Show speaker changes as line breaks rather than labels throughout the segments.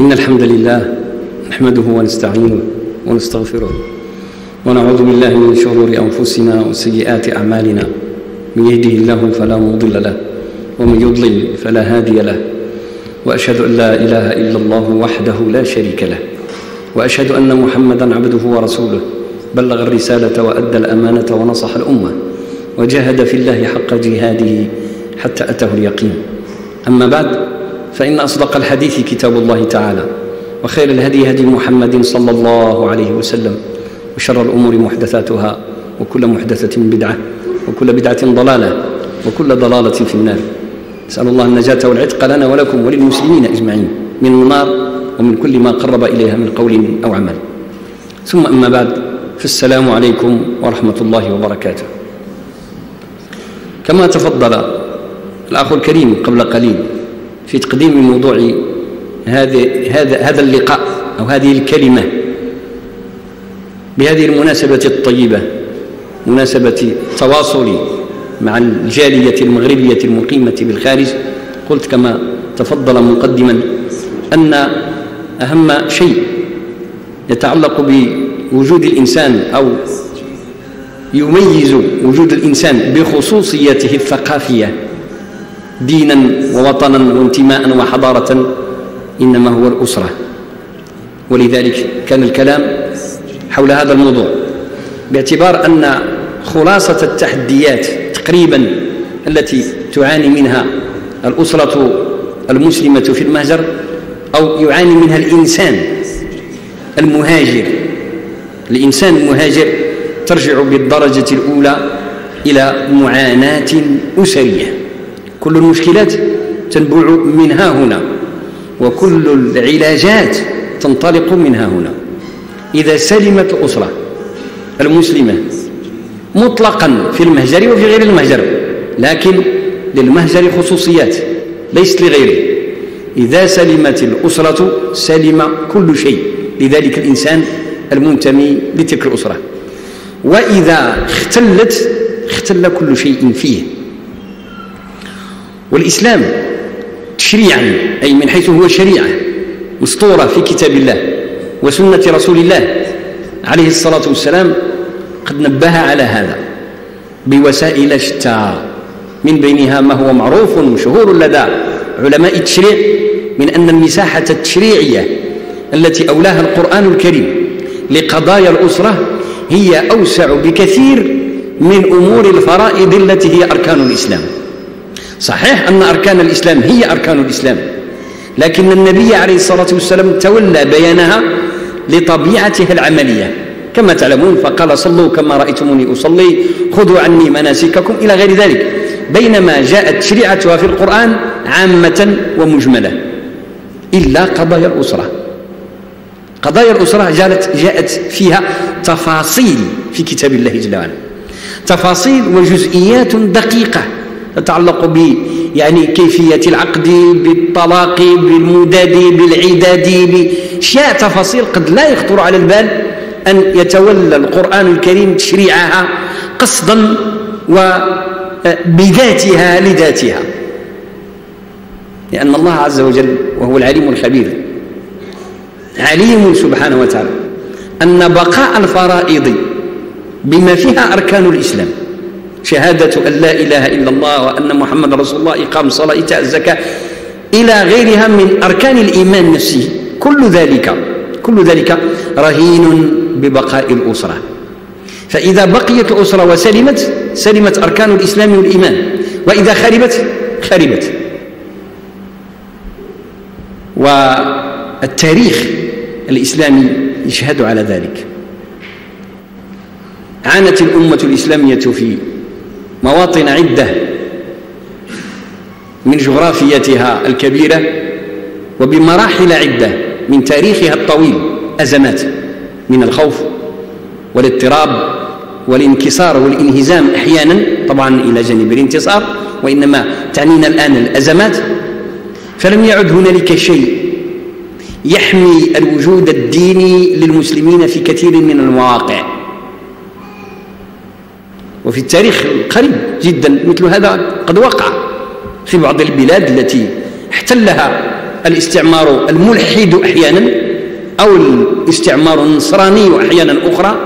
إن الحمد لله نحمده ونستعينه ونستغفره ونعوذ بالله من شرور أنفسنا وسيئات أعمالنا. من يهده الله فلا مضل له ومن يضلل فلا هادي له. وأشهد أن لا إله إلا الله وحده لا شريك له. وأشهد أن محمدا عبده ورسوله. بلغ الرسالة وأدى الأمانة ونصح الأمة. وجاهد في الله حق جهاده حتى أتاه اليقين. أما بعد فإن أصدق الحديث كتاب الله تعالى وخير الهدي هدي محمد صلى الله عليه وسلم وشر الأمور محدثاتها وكل محدثة بدعة وكل بدعة ضلالة وكل ضلالة في النار. نسأل الله النجاة والعتق لنا ولكم وللمسلمين أجمعين من النار ومن كل ما قرب إليها من قول أو عمل. ثم أما بعد فالسلام عليكم ورحمة الله وبركاته. كما تفضل الأخ الكريم قبل قليل في تقديم موضوع هذا هذا اللقاء أو هذه الكلمة بهذه المناسبة الطيبة مناسبة التواصل مع الجالية المغربية المقيمة بالخارج. قلت كما تفضل مقدما أن أهم شيء يتعلق بوجود الإنسان أو يميز وجود الإنسان بخصوصيته الثقافية دينا ووطنا وانتماء وحضارة إنما هو الأسرة. ولذلك كان الكلام حول هذا الموضوع باعتبار أن خلاصة التحديات تقريبا التي تعاني منها الأسرة المسلمة في المهجر أو يعاني منها الإنسان المهاجر. الإنسان المهاجر ترجع بالدرجة الأولى إلى معاناة أسرية. كل المشكلات تنبع منها هنا وكل العلاجات تنطلق منها هنا. إذا سلمت الأسرة المسلمة مطلقا في المهجر وفي غير المهجر لكن للمهجر خصوصيات ليست لغيره. إذا سلمت الأسرة سلم كل شيء لذلك الإنسان المنتمي لتلك الأسرة. وإذا اختلت اختل كل شيء فيه. والإسلام تشريعا أي من حيث هو شريعة مسطورة في كتاب الله وسنة رسول الله عليه الصلاة والسلام قد نبه على هذا بوسائل شتى من بينها ما هو معروف مشهور لدى علماء التشريع من أن المساحة التشريعية التي أولاها القرآن الكريم لقضايا الأسرة هي أوسع بكثير من أمور الفرائض التي هي أركان الإسلام. صحيح أن أركان الإسلام هي أركان الإسلام لكن النبي عليه الصلاة والسلام تولى بيانها لطبيعتها العملية. كما تعلمون فقال صلوا كما رأيتموني أصلي خذوا عني مناسككم إلى غير ذلك. بينما جاءت شريعتها في القرآن عامة ومجملة. إلا قضايا الأسرة. قضايا الأسرة جاءت, جاءت فيها تفاصيل في كتاب الله جل وعلا. تفاصيل وجزئيات دقيقة. تتعلق ب يعني كيفية العقد بالطلاق بالمداد بالعداد بأشياء تفاصيل قد لا يخطر على البال أن يتولى القرآن الكريم تشريعها قصدا وبذاتها لذاتها. لأن الله عز وجل وهو العليم الخبير عليم سبحانه وتعالى أن بقاء الفرائض بما فيها أركان الإسلام. شهادة أن لا إله إلا الله وأن محمد رسول الله إقام الصلاة إيتاء الزكاة إلى غيرها من أركان الإيمان نفسه. كل ذلك كل ذلك رهين ببقاء الأسرة. فإذا بقيت الأسرة وسلمت سلمت أركان الإسلام والإيمان. وإذا خربت خربت. والتاريخ الإسلامي يشهد على ذلك. عانت الأمة الإسلامية في مواطن عدة من جغرافيتها الكبيرة وبمراحل عدة من تاريخها الطويل أزمات من الخوف والاضطراب والانكسار والانهزام أحيانا طبعا إلى جانب الانتصار وإنما تعنينا الآن الأزمات. فلم يعد هنالك شيء يحمي الوجود الديني للمسلمين في كثير من المواقع. وفي التاريخ القريب جدا مثل هذا قد وقع في بعض البلاد التي احتلها الاستعمار الملحد أحيانا أو الاستعمار النصراني أحيانا أخرى.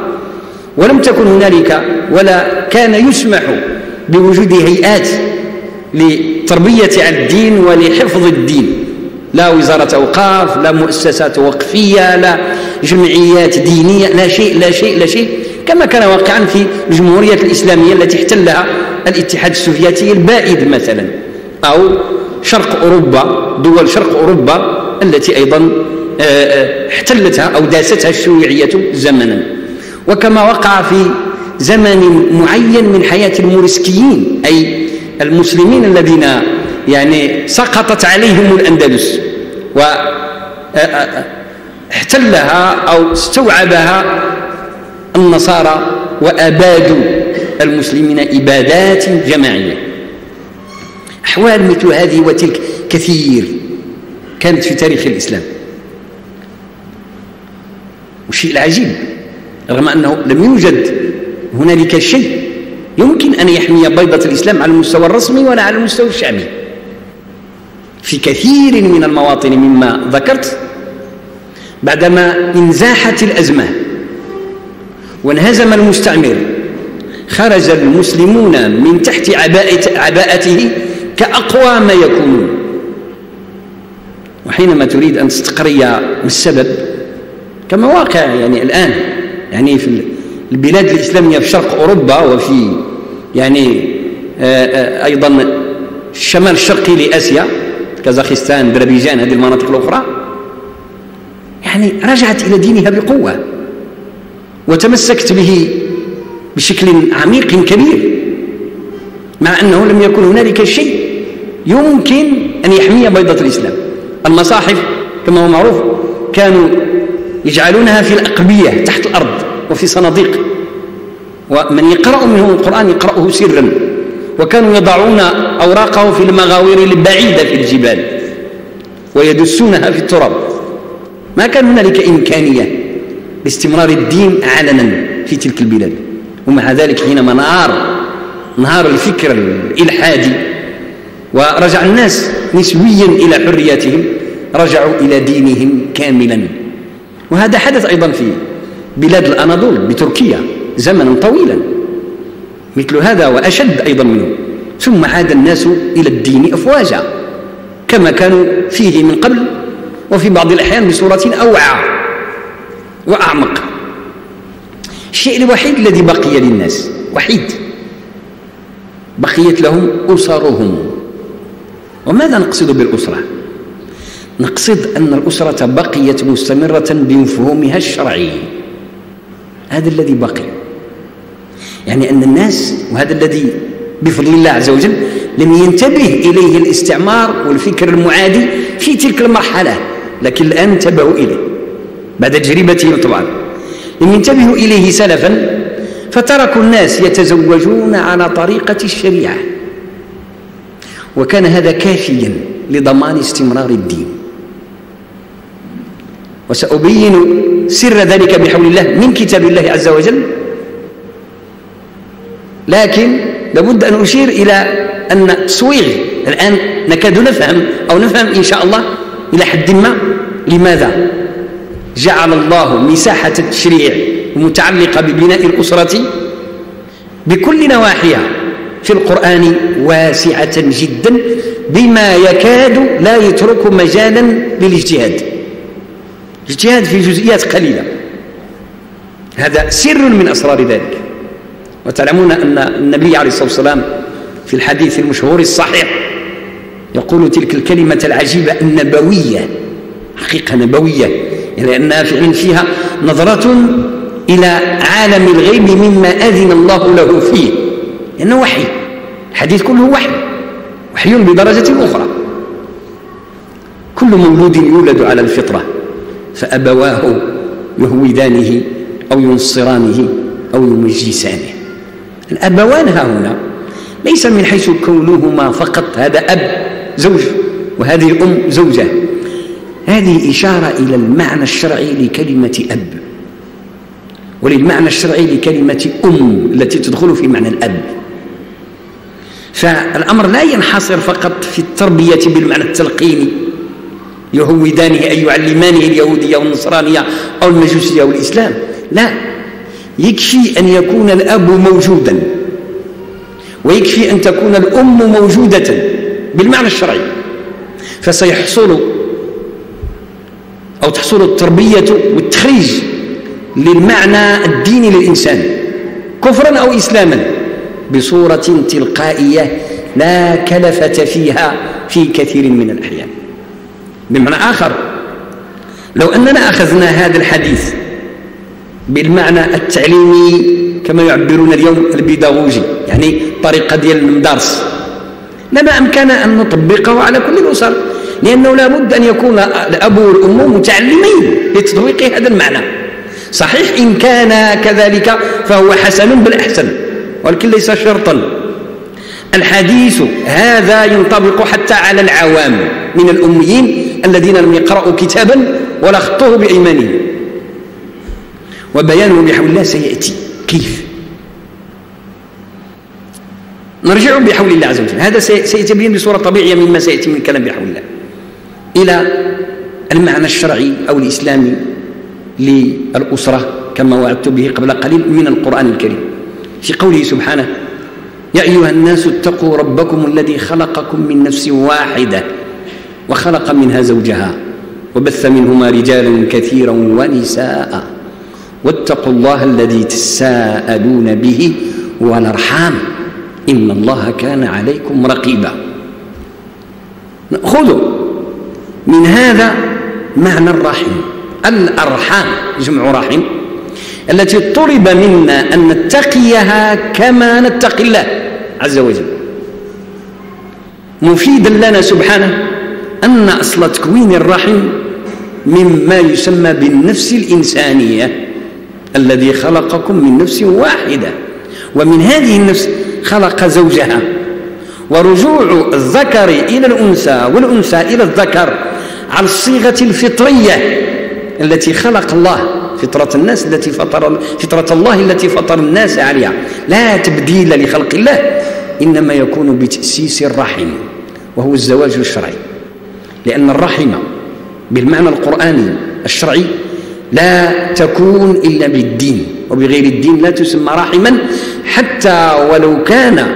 ولم تكن هنالك ولا كان يسمح بوجود هيئات لتربية على الدين ولحفظ الدين. لا وزارة أوقاف لا مؤسسات وقفية لا جمعيات دينية لا شيء لا شيء لا شيء. كما كان واقعا في الجمهورية الإسلامية التي احتلها الاتحاد السوفيتي البائد مثلا أو شرق أوروبا دول شرق أوروبا التي أيضا آه، آه، احتلتها أو داستها الشيوعية زمنا. وكما وقع في زمن معين من حياة المورسكيين أي المسلمين الذين يعني سقطت عليهم الأندلس واحتلها أو استوعبها النصارى وأبادوا المسلمين إبادات جماعية. أحوال مثل هذه وتلك كثير كانت في تاريخ الإسلام. والشيء العجيب رغم أنه لم يوجد هنالك شيء يمكن أن يحمي بيضة الإسلام على المستوى الرسمي ولا على المستوى الشعبي. في كثير من المواطن مما ذكرت بعدما انزاحت الأزمة وانهزم المستعمر. خرج المسلمون من تحت عباءته كأقوى ما يكونون. وحينما تريد أن تستقري السبب كما واقع يعني الآن يعني في البلاد الإسلامية في شرق أوروبا وفي يعني آه، آه، أيضا الشمال الشرقي لآسيا كازاخستان ذربيجان هذه المناطق الأخرى. يعني رجعت إلى دينها بقوة. وتمسكت به بشكل عميق كبير مع أنه لم يكن هنالك شيء يمكن أن يحمي بيضة الإسلام. المصاحف كما هو معروف كانوا يجعلونها في الأقبية تحت الأرض وفي صناديق ومن يقرأ منهم القرآن يقرأه سرا وكانوا يضعون أوراقه في المغاوير البعيدة في الجبال ويدسونها في التراب. ما كان هنالك إمكانية لاستمرار الدين علنا في تلك البلاد. ومع ذلك حينما نهار نهار الفكر الإلحادي ورجع الناس نسويا إلى حرياتهم رجعوا إلى دينهم كاملا. وهذا حدث أيضا في بلاد الأناضول بتركيا زمنا طويلا. مثل هذا وأشد أيضا منه. ثم عاد الناس إلى الدين أفواجا كما كانوا فيه من قبل وفي بعض الأحيان بصورة أوعى. وأعمق. الشيء الوحيد الذي بقي للناس وحيد. بقيت لهم أسرهم. وماذا نقصد بالأسرة؟ نقصد أن الأسرة بقيت مستمرة بمفهومها الشرعي. هذا الذي بقي. يعني أن الناس وهذا الذي بفضل الله عز وجل لم ينتبه إليه الاستعمار والفكر المعادي في تلك المرحلة لكن الآن انتبهوا إليه. بعد تجربتهم طبعا لم ينتبهوا إليه سلفا فتركوا الناس يتزوجون على طريقة الشريعة. وكان هذا كافيا لضمان استمرار الدين. وسأبين سر ذلك بحول الله من كتاب الله عز وجل. لكن لابد أن أشير إلى أن تصويغ الآن نكاد نفهم أو نفهم إن شاء الله إلى حد ما لماذا. جعل الله مساحة التشريع المتعلقة ببناء الأسرة بكل نواحيها في القرآن واسعة جدا بما يكاد لا يترك مجالا للاجتهاد. اجتهاد في جزئيات قليلة. هذا سر من أسرار ذلك. وتعلمون أن النبي عليه الصلاة والسلام في الحديث المشهور الصحيح يقول تلك الكلمة العجيبة النبوية حقيقة نبوية. يعني لأنها فيها نظرة إلى عالم الغيب مما أذن الله له فيه. لأنه وحي. الحديث كله وحي. وحي بدرجة أخرى. كل مولود يولد على الفطرة فأبواه يهودانه أو ينصرانه أو يمجسانه الأبوان ها هنا ليس من حيث كونهما فقط هذا أب زوج وهذه الأم زوجة. هذه إشارة إلى المعنى الشرعي لكلمة أب. وللمعنى الشرعي لكلمة أم التي تدخل في معنى الأب. فالأمر لا ينحصر فقط في التربية بالمعنى التلقيني. يهودانه أي يعلمانه اليهودية والنصرانية أو المجوسية والإسلام. لا. يكفي أن يكون الأب موجودا. ويكفي أن تكون الأم موجودة بالمعنى الشرعي. فسيحصل أو تحصل التربية والتخريج للمعنى الديني للإنسان كفرا أو إسلاما بصورة تلقائية لا كلفة فيها في كثير من الأحيان. بمعنى آخر لو أننا أخذنا هذا الحديث بالمعنى التعليمي كما يعبرون اليوم البيداغوجي يعني طريقة ديال المدارس لما أمكن أن نطبقه على كل الأسر لأنه لا بد أن يكون الأب والأم متعلمين لتطبيق هذا المعنى. صحيح إن كان كذلك فهو حسن بل أحسن ولكن ليس شرطا. الحديث هذا ينطبق حتى على العوام من الأميين الذين لم يقرأوا كتابا ولا خطوه بأيمانهم. وبيانه بحول الله سيأتي. كيف؟ نرجع بحول الله عز وجل. هذا سيتبين بصورة طبيعية مما سيأتي من الكلام بحول الله. إلى المعنى الشرعي أو الإسلامي للأسرة كما وعدت به قبل قليل من القرآن الكريم. في قوله سبحانه يا أيها الناس اتقوا ربكم الذي خلقكم من نفس واحدة وخلق منها زوجها وبث منهما رجالا كثيرا ونساء واتقوا الله الذي تساءلون به والأرحام إن الله كان عليكم رقيبا. خذوا من هذا معنى الرحم. الأرحام جمع رحم التي طلب منا أن نتقيها كما نتقي الله عز وجل. مفيدا لنا سبحانه أن أصل تكوين الرحم مما يسمى بالنفس الإنسانية الذي خلقكم من نفس واحدة. ومن هذه النفس خلق زوجها. ورجوع الذكر إلى الأنثى والأنثى إلى الذكر. على الصيغه الفطرية التي خلق الله فطرة الناس التي فطر فطرة الله التي فطر الناس عليها. لا تبديل لخلق الله إنما يكون بتأسيس الرحم وهو الزواج الشرعي. لأن الرحم بالمعنى القرآني الشرعي لا تكون إلا بالدين وبغير الدين لا تسمى رحما حتى ولو كان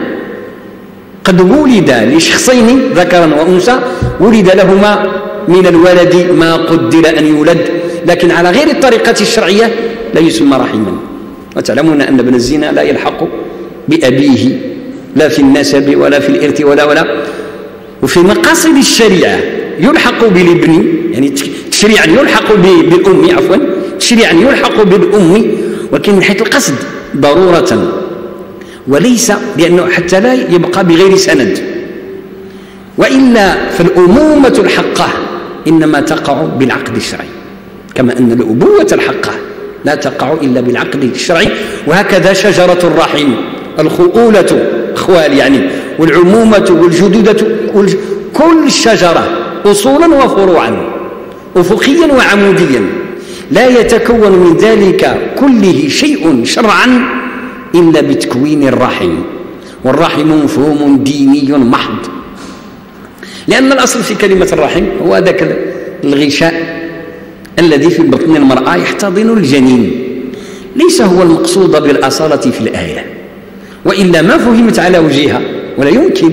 قد ولد لشخصين ذكرا وأنثى ولد لهما من الولد ما قدر أن يولد لكن على غير الطريقة الشرعية لا يسمى رحما وتعلمون أن ابن الزنا لا يلحق بأبيه لا في النسب ولا في الإرث ولا ولا وفي مقاصد الشريعة يلحق بالابن يعني تشريعا يلحق بالأم عفوا تشريعا يلحق بالأم ولكن من حيث القصد ضرورة وليس لأنه حتى لا يبقى بغير سند. وإلا فالأمومة الحقة إنما تقع بالعقد الشرعي. كما أن الأبوة الحقة لا تقع إلا بالعقد الشرعي. وهكذا شجرة الرحم الخؤولة أخوال يعني والعمومة والجدودة كل شجرة أصولا وفروعا أفقيا وعموديا لا يتكون من ذلك كله شيء شرعا إلا بتكوين الرحم. والرحم مفهوم ديني محض. لأن الأصل في كلمة الرحم هو ذاك الغشاء الذي في بطن المرأة يحتضن الجنين. ليس هو المقصود بالأصالة في الآية. وإلا ما فهمت على وجهها ولا يمكن.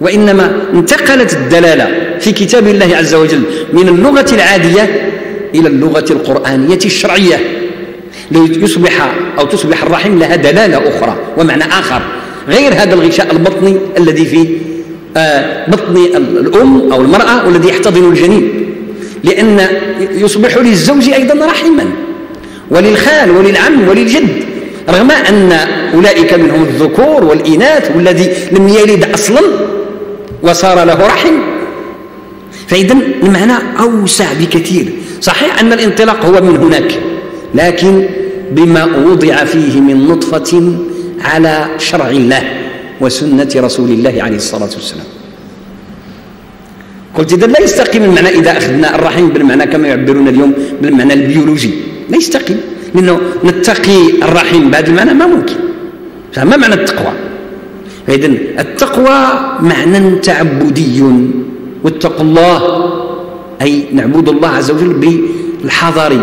وإنما انتقلت الدلالة في كتاب الله عز وجل من اللغة العادية إلى اللغة القرآنية الشرعية. ليصبح أو تصبح الرحم لها دلالة أخرى ومعنى آخر. غير هذا الغشاء البطني الذي في آه، بطن الأم أو المرأة والذي يحتضن الجنين. لأن يصبح للزوج أيضا رحما وللخال وللعم وللجد. رغم أن أولئك منهم الذكور والإناث والذي لم يلد أصلا وصار له رحم. فإذا المعنى أوسع بكثير. صحيح أن الانطلاق هو من هناك لكن بما وضع فيه من نطفة على شرع الله. وسنة رسول الله عليه الصلاة والسلام. قلت إذا لا يستقيم المعنى إذا أخذنا الرحم بالمعنى كما يعبرون اليوم بالمعنى البيولوجي. لا يستقيم لأنه نتقي الرحم بهذا المعنى ما ممكن. فما معنى التقوى؟ فإذا التقوى معنى تعبدي. واتقوا الله أي نعبد الله عز وجل بالحذر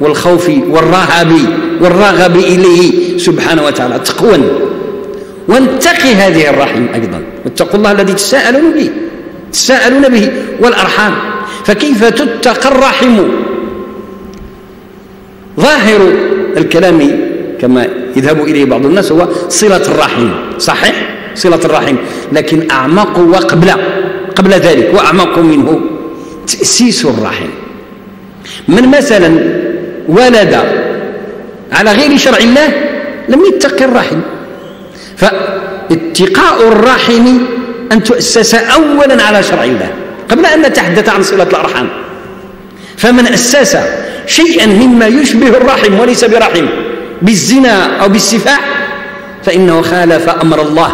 والخوف والرهب والرغب إليه سبحانه وتعالى. تقوى. وانتقي هذه الرحم أيضا. واتقوا الله الذي تساءلون به تساءلون به والأرحام. فكيف تتقى الرحم؟ ظاهر الكلام كما يذهب إليه بعض الناس هو صلة الرحم. صحيح؟ صلة الرحم. لكن أعمق وقبل قبل ذلك وأعمق منه تأسيس الرحم. من مثلا ولد على غير شرع الله لم يتقي الرحم. فاتقاء الرحم أن تؤسس أولا على شرع الله قبل أن نتحدث عن صلة الأرحام. فمن أسس شيئا مما يشبه الرحم وليس برحم بالزنا أو بالسفاح فإنه خالف أمر الله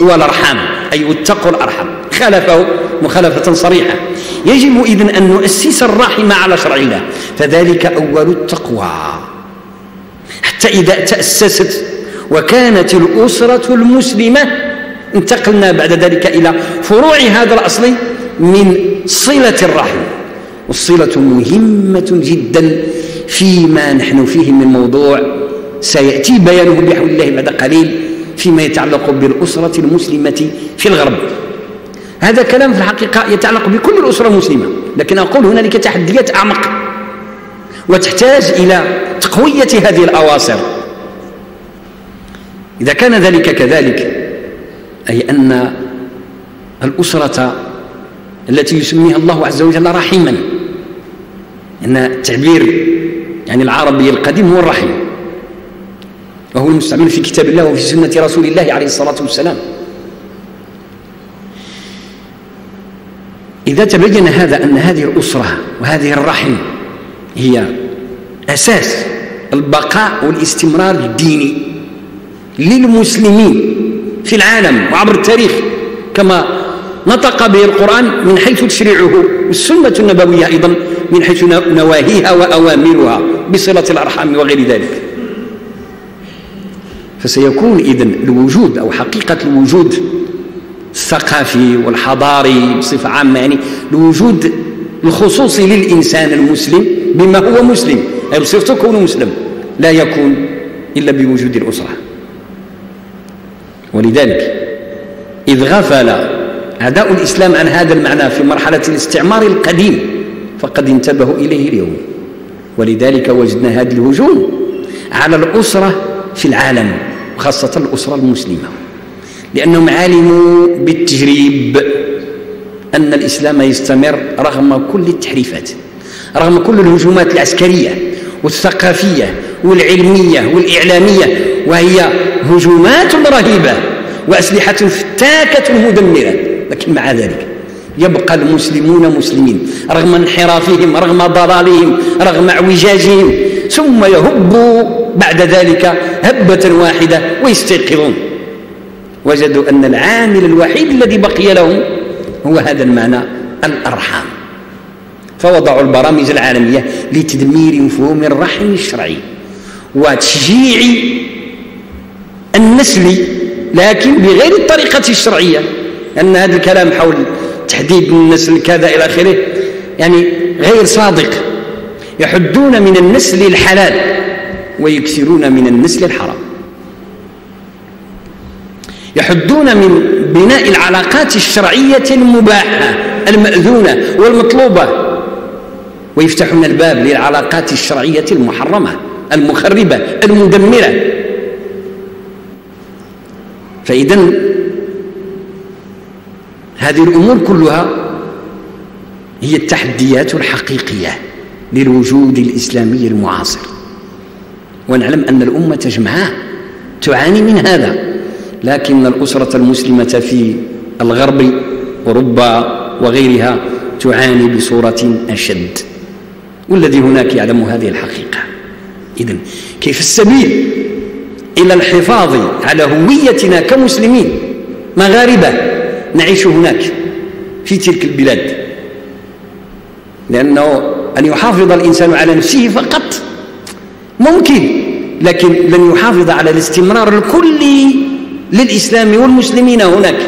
والأرحام أي اتقوا الأرحام. خالفه مخالفة صريحة. يجب إذن أن نؤسس الرحم على شرع الله فذلك أول التقوى. حتى إذا تأسست وكانت الأسرة المسلمة انتقلنا بعد ذلك إلى فروع هذا الأصل من صلة الرحم. والصلة مهمة جدا فيما نحن فيه من موضوع سيأتي بيانه بحول الله بعد قليل فيما يتعلق بالأسرة المسلمة في الغرب. هذا كلام في الحقيقة يتعلق بكل الأسرة المسلمة لكن أقول هنالك تحديات أعمق وتحتاج إلى تقوية هذه الأواصر. إذا كان ذلك كذلك أي أن الأسرة التي يسميها الله عز وجل رحيما أن التعبير يعني العربي القديم هو الرحم وهو المستعمل في كتاب الله وفي سنة رسول الله عليه الصلاة والسلام. إذا تبين هذا أن هذه الأسرة وهذه الرحم هي أساس البقاء والاستمرار الديني للمسلمين في العالم وعبر التاريخ كما نطق به القرآن من حيث تشريعه والسنة النبوية أيضا من حيث نواهيها وأوامرها بصلة الأرحام وغير ذلك. فسيكون إذن الوجود أو حقيقة الوجود الثقافي والحضاري بصفة عامة يعني الوجود الخصوصي للإنسان المسلم بما هو مسلم. أي بصفته كونه مسلم لا يكون إلا بوجود الأسرة. ولذلك إذ غفل أعداء الإسلام عن هذا المعنى في مرحلة الاستعمار القديم فقد انتبهوا إليه اليوم. ولذلك وجدنا هذه الهجوم على الأسرة في العالم وخاصة الأسرة المسلمة لأنهم علموا بالتجريب أن الإسلام يستمر رغم كل التحريفات رغم كل الهجومات العسكرية والثقافية والعلمية والإعلامية وهي هجومات رهيبة وأسلحة فتاكة مدمرة لكن مع ذلك يبقى المسلمون مسلمين رغم انحرافهم رغم ضلالهم رغم اعوجاجهم ثم يهبوا بعد ذلك هبة واحدة ويستيقظون. وجدوا أن العامل الوحيد الذي بقي لهم هو هذا المعنى الأرحام. فوضعوا البرامج العالمية لتدمير مفهوم الرحم الشرعي وتشجيع النسل لكن بغير الطريقة الشرعية أن هذا الكلام حول تحديد النسل كذا إلى آخره يعني غير صادق. يحدون من النسل الحلال ويكثرون من النسل الحرام. يحدون من بناء العلاقات الشرعية المباحة المأذونة والمطلوبة ويفتحون الباب للعلاقات الشرعية المحرمة المخربة المدمرة. فإذا هذه الأمور كلها هي التحديات الحقيقية للوجود الإسلامي المعاصر. ونعلم أن الأمة جمعاء تعاني من هذا. لكن الأسرة المسلمة في الغرب أوروبا وغيرها تعاني بصورة أشد. والذي هناك يعلم هذه الحقيقة. إذن كيف السبيل؟ إلى الحفاظ على هويتنا كمسلمين. مغاربة. نعيش هناك في تلك البلاد. لأنه أن يحافظ الإنسان على نفسه فقط ممكن لكن لن يحافظ على الاستمرار الكلي للإسلام والمسلمين هناك.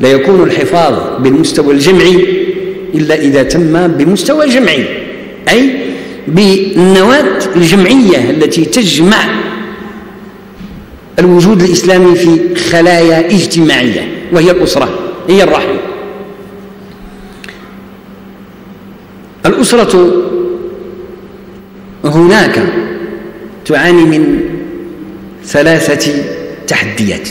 لا يكون الحفاظ بالمستوى الجمعي إلا إذا تم بمستوى جمعي. أي بالنواة الجمعية التي تجمع الوجود الإسلامي في خلايا اجتماعية وهي الأسرة هي الرحم. الأسرة هناك تعاني من ثلاثة تحديات.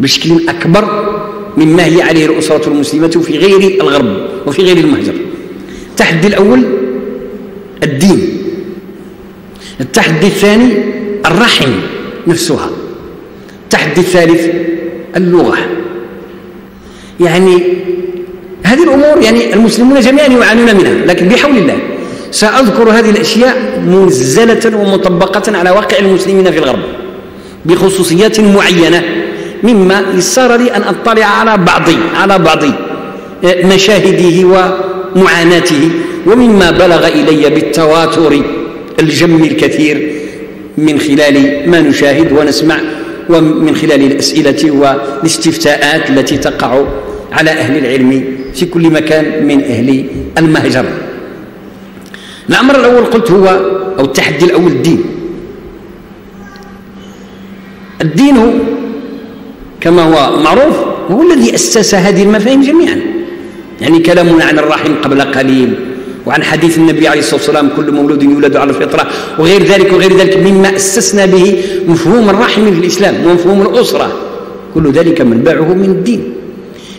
بشكل أكبر مما هي عليه الأسرة المسلمة في غير الغرب وفي غير المهجر. التحدي الأول الدين. التحدي الثاني الرحم نفسها. التحدي الثالث اللغة. يعني هذه الأمور يعني المسلمون جميعا يعانون منها لكن بحول الله سأذكر هذه الأشياء منزلة ومطبقة على واقع المسلمين في الغرب بخصوصيات معينة مما يسر لي أن أطلع على بعض على بعض آه، مشاهده ومعاناته. ومما بلغ إلي بالتواتر الجم الكثير من خلال ما نشاهد ونسمع ومن خلال الأسئلة والاستفتاءات التي تقع على أهل العلم في كل مكان من أهل المهجر. الأمر الأول قلت هو أو التحدي الأول الدين. الدين كما هو معروف هو الذي أسس هذه المفاهيم جميعا. يعني كلامنا عن الرحم قبل قليل وعن حديث النبي عليه الصلاة والسلام كل مولود يولد على الفطرة وغير ذلك وغير ذلك مما أسسنا به مفهوم الرحم في الإسلام ومفهوم الأسرة. كل ذلك منبعه من الدين.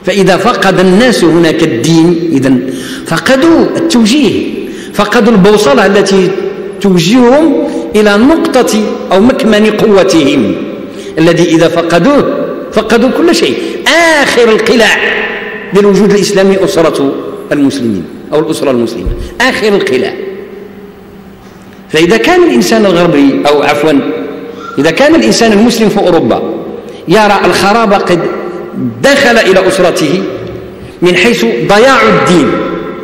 فإذا فقد الناس هناك الدين إذا فقدوا التوجيه فقدوا البوصلة التي توجههم إلى نقطة أو مكمن قوتهم الذي إذا فقدوه فقدوا كل شيء. آخر القلاع للوجود الإسلامي أسرة المسلمين. أو الأسرة المسلمة. آخر القلاع فإذا كان الإنسان الغربي أو عفوا إذا كان الإنسان المسلم في أوروبا يرى الخراب قد دخل إلى أسرته من حيث ضياع الدين.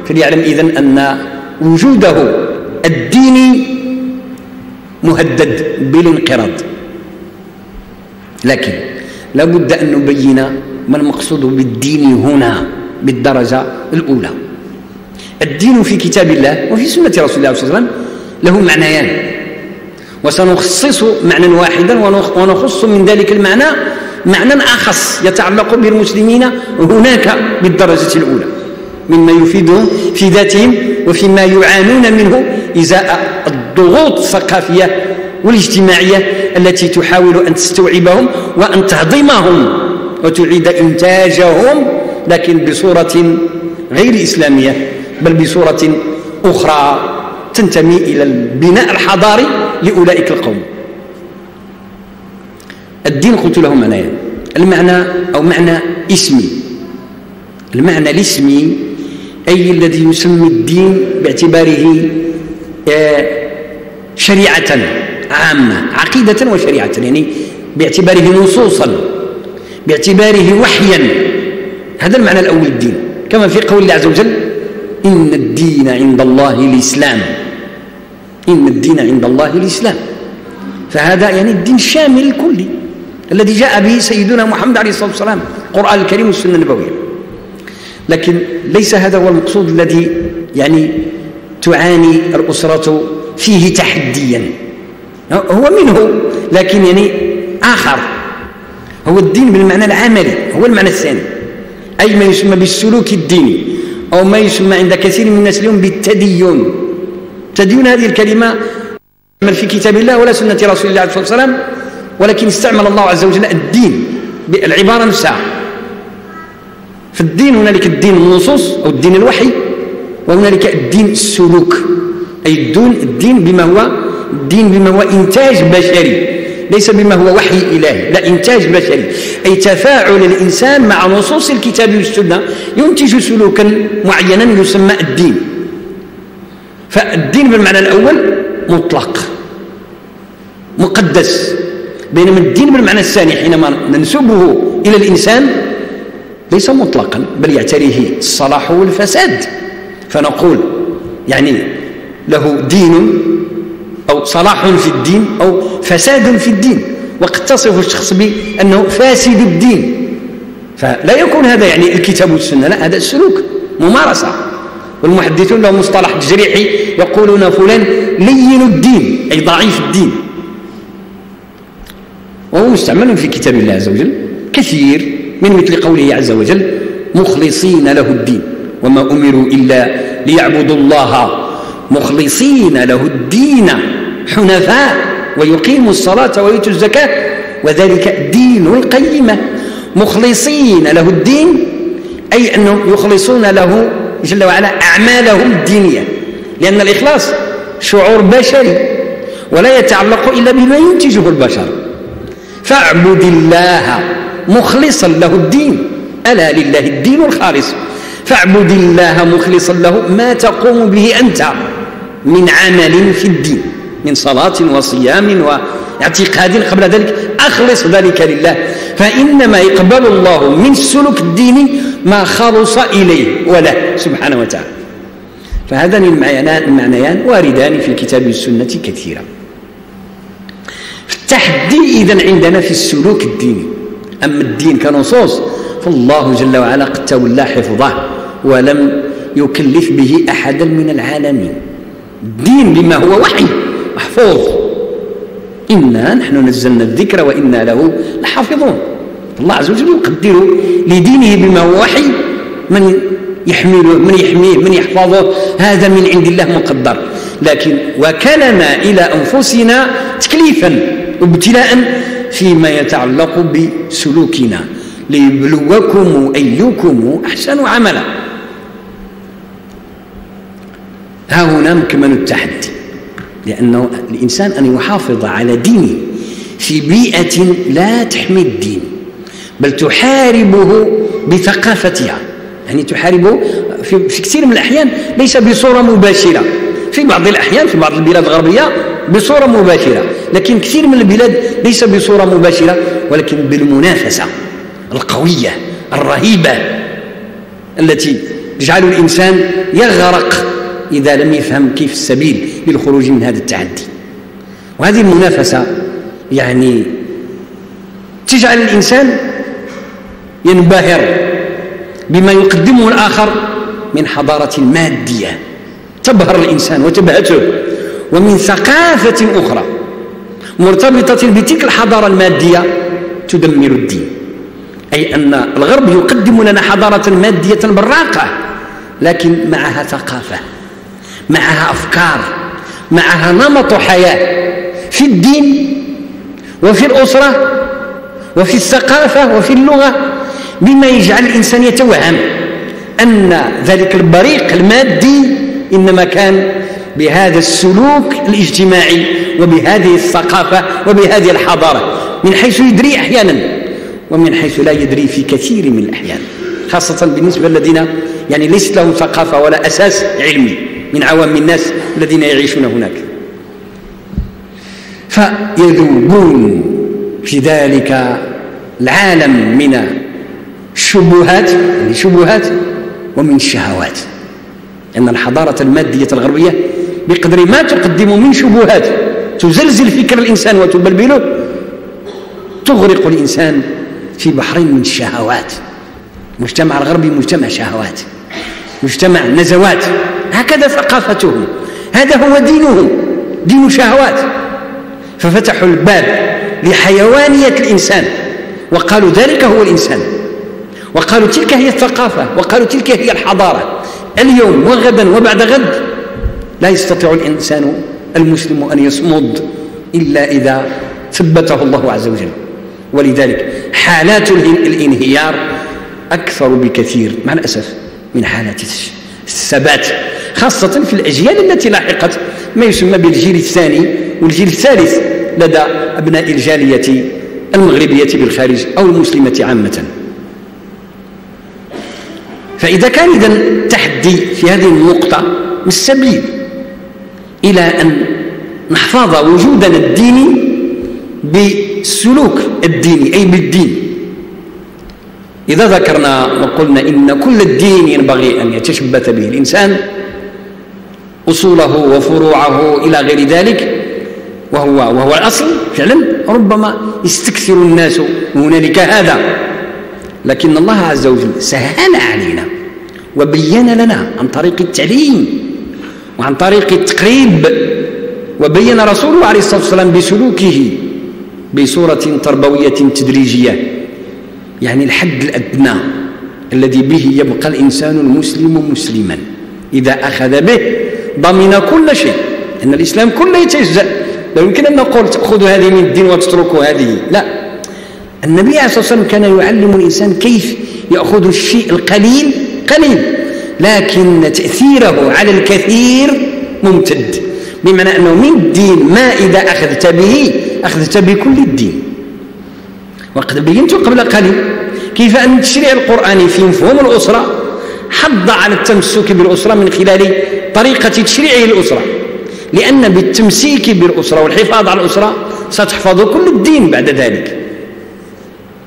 فليعلم إذن أن وجوده الديني مهدد بالانقراض. لكن لا بد أن نبين ما المقصود بالدين هنا بالدرجة الأولى. الدين في كتاب الله وفي سنة رسول الله صلى الله عليه وسلم له معنيان. وسنخصص معنى واحدا ونخص من ذلك المعنى معنى أخص يتعلق بالمسلمين هناك بالدرجة الأولى مما يفيدهم في ذاتهم وفيما يعانون منه إزاء الضغوط الثقافية والاجتماعية التي تحاول أن تستوعبهم وأن تهضمهم وتعيد إنتاجهم لكن بصورة غير إسلامية. بل بصورة أخرى تنتمي إلى البناء الحضاري لأولئك القوم. الدين قلت له معنيان المعنى أو معنى اسمي. المعنى الاسمي أي الذي يسمي الدين باعتباره آه، شريعة عامة عقيدة وشريعة يعني باعتباره نصوصا باعتباره وحيا. هذا المعنى الأول الدين. كما في قول الله عز وجل إن الدين عند الله الإسلام. إن الدين عند الله الإسلام. فهذا يعني الدين الشامل الكلي الذي جاء به سيدنا محمد عليه الصلاة والسلام. القرآن الكريم والسنة النبوية. لكن ليس هذا هو المقصود الذي يعني تعاني الأسرة فيه تحديا. هو منه لكن يعني آخر. هو الدين بالمعنى العملي. هو المعنى الثاني. أي ما يسمى بالسلوك الديني. أو ما يسمى عند كثير من الناس اليوم بالتدين. تدين هذه الكلمة في كتاب الله ولا سنة رسول الله صلى الله عليه وسلم ولكن استعمل الله عز وجل الدين بالعبارة نفسها. في الدين هنالك الدين النصوص أو الدين الوحي وهنالك الدين السلوك. أي الدين بما هو الدين بما هو إنتاج بشري. ليس بما هو وحي إلهي لا إنتاج بشري. أي تفاعل الإنسان مع نصوص الكتاب والسنة ينتج سلوكا معينا يسمى الدين. فالدين بالمعنى الأول مطلق مقدس. بينما الدين بالمعنى الثاني حينما ننسبه إلى الإنسان ليس مطلقا بل يعتريه الصلاح والفساد. فنقول يعني له دين أو صلاح في الدين أو فساد في الدين وقد تصف الشخص بأنه فاسد الدين. فلا يكون هذا يعني الكتاب والسنة لا هذا السلوك ممارسة. والمحدثون لهم مصطلح تجريحي يقولون فلان لين الدين أي ضعيف الدين. وهو مستعمل في كتاب الله عز وجل كثير من مثل قوله عز وجل مخلصين له الدين. وما أمروا إلا ليعبدوا الله مخلصين له الدين حنفاء. ويقيموا الصلاة ويؤتوا الزكاة وذلك دين القيمة. مخلصين له الدين أي أنهم يخلصون له جل وعلا أعمالهم الدينية. لأن الإخلاص شعور بشري ولا يتعلق إلا بما ينتجه البشر. فاعبد الله مخلصا له الدين. ألا لله الدين الخالص. فاعبد الله مخلصا له ما تقوم به أنت من عمل في الدين. من صلاة وصيام واعتقاد قبل ذلك أخلص ذلك لله. فإنما يقبل الله من السلوك الديني ما خلص إليه وله سبحانه وتعالى. فهذان المعنيان واردان في الكتاب والسنة كثيرا. التحدي إذن عندنا في السلوك الديني أما الدين كنصوص فالله جل وعلا قد تولى حفظه ولم يكلف به أحدا من العالمين. الدين بما هو وحي. محفوظ. إنا نحن نزلنا الذكر وإنا له لحافظون. الله عز وجل يقدر لدينه بما هو وحي. من يحمله من يحميه من يحفظه. هذا من عند الله مقدر. لكن وكلنا إلى أنفسنا تكليفا وابتلاء فيما يتعلق بسلوكنا. ليبلوكم أيكم أحسن عملا. ها هنا مكمن التحدي. لأنه الإنسان أن يحافظ على دينه في بيئة لا تحمي الدين بل تحاربه بثقافتها. يعني تحاربه في, في كثير من الأحيان ليس بصورة مباشرة. في بعض الأحيان في بعض البلاد الغربية بصورة مباشرة لكن كثير من البلاد ليس بصورة مباشرة ولكن بالمنافسة القوية الرهيبة التي تجعل الإنسان يغرق إذا لم يفهم كيف السبيل للخروج من هذا التعدي وهذه المنافسة يعني تجعل الإنسان ينبهر بما يقدمه الآخر من حضارة مادية. تبهر الإنسان وتبهته. ومن ثقافة أخرى مرتبطة بتلك الحضارة المادية تدمر الدين. أي أن الغرب يقدم لنا حضارة مادية براقة لكن معها ثقافة. معها أفكار معها نمط حياة في الدين وفي الأسرة وفي الثقافة وفي اللغة بما يجعل الإنسان يتوهم أن ذلك البريق المادي إنما كان بهذا السلوك الاجتماعي وبهذه الثقافة وبهذه الحضارة من حيث يدري أحيانا ومن حيث لا يدري في كثير من الأحيان خاصة بالنسبة للذين يعني ليست لهم ثقافة ولا أساس علمي. من عوام الناس الذين يعيشون هناك. فيذوبون في ذلك العالم من الشبهات يعني شبهات ومن الشهوات. أن الحضارة المادية الغربية بقدر ما تقدم من شبهات تزلزل فكر الإنسان وتبلبله تغرق الإنسان في بحرين من الشهوات المجتمع الغربي مجتمع شهوات مجتمع نزوات. هكذا ثقافتهم هذا هو دينهم دين شهوات. ففتحوا الباب لحيوانية الإنسان وقالوا ذلك هو الإنسان. وقالوا تلك هي الثقافة وقالوا تلك هي الحضارة. اليوم وغدا وبعد غد لا يستطيع الإنسان المسلم أن يصمد إلا إذا ثبته الله عز وجل. ولذلك حالات الإنهيار أكثر بكثير مع الأسف من حالات الثبات خاصة في الأجيال التي لاحقت ما يسمى بالجيل الثاني والجيل الثالث لدى أبناء الجالية المغربية بالخارج أو المسلمة عامة. فإذا كان إذا تحدي في هذه النقطة السبيل إلى أن نحفظ وجودنا الديني بالسلوك الديني أي بالدين. إذا ذكرنا وقلنا إن كل الدين ينبغي أن يتشبث به الإنسان أصوله وفروعه إلى غير ذلك وهو وهو الأصل فعلا ربما يستكثر الناس هنالك هذا. لكن الله عز وجل سهل علينا وبين لنا عن طريق التعليم وعن طريق التقريب وبين رسوله عليه الصلاة والسلام بسلوكه بصورة تربوية تدريجية. يعني الحد الأدنى الذي به يبقى الإنسان المسلم مسلما. إذا أخذ به ضمن كل شيء أن الإسلام كله يتجزأ. لا يمكن أن نقول تأخذوا هذه من الدين وتتركوا هذه. لا. النبي عليه الصلاة والسلام كان يعلم الإنسان كيف يأخذ الشيء القليل قليل لكن تأثيره على الكثير ممتد بمعنى أنه من الدين ما إذا أخذت به أخذت بكل الدين. وقد بينت قبل قليل. كيف أن التشريع القراني في مفهوم الأسرة حض على التمسك بالأسرة من خلال طريقة تشريعه الاسره لأن بالتمسيك بالأسرة والحفاظ على الأسرة ستحفظ كل الدين بعد ذلك.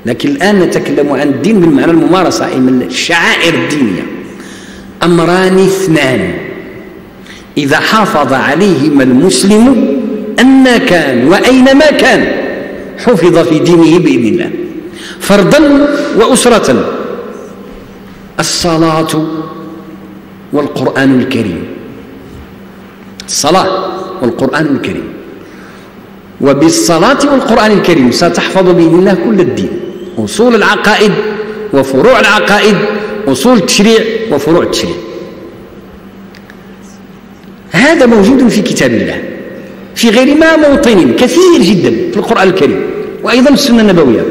لكن الآن نتكلم عن الدين بالمعنى الممارسة أي من الشعائر الدينية. أمران اثنان. إذا حافظ عليهما المسلم أن كان وأينما كان. حفظ في دينه بإذن الله. فردا وأسرة. الصلاة والقرآن الكريم. الصلاة والقرآن الكريم. وبالصلاة والقرآن الكريم ستحفظ بإذن الله كل الدين. أصول العقائد وفروع العقائد أصول التشريع وفروع التشريع. هذا موجود في كتاب الله. في غير ما موطن كثير جدا في القرآن الكريم. وأيضا السنة النبوية.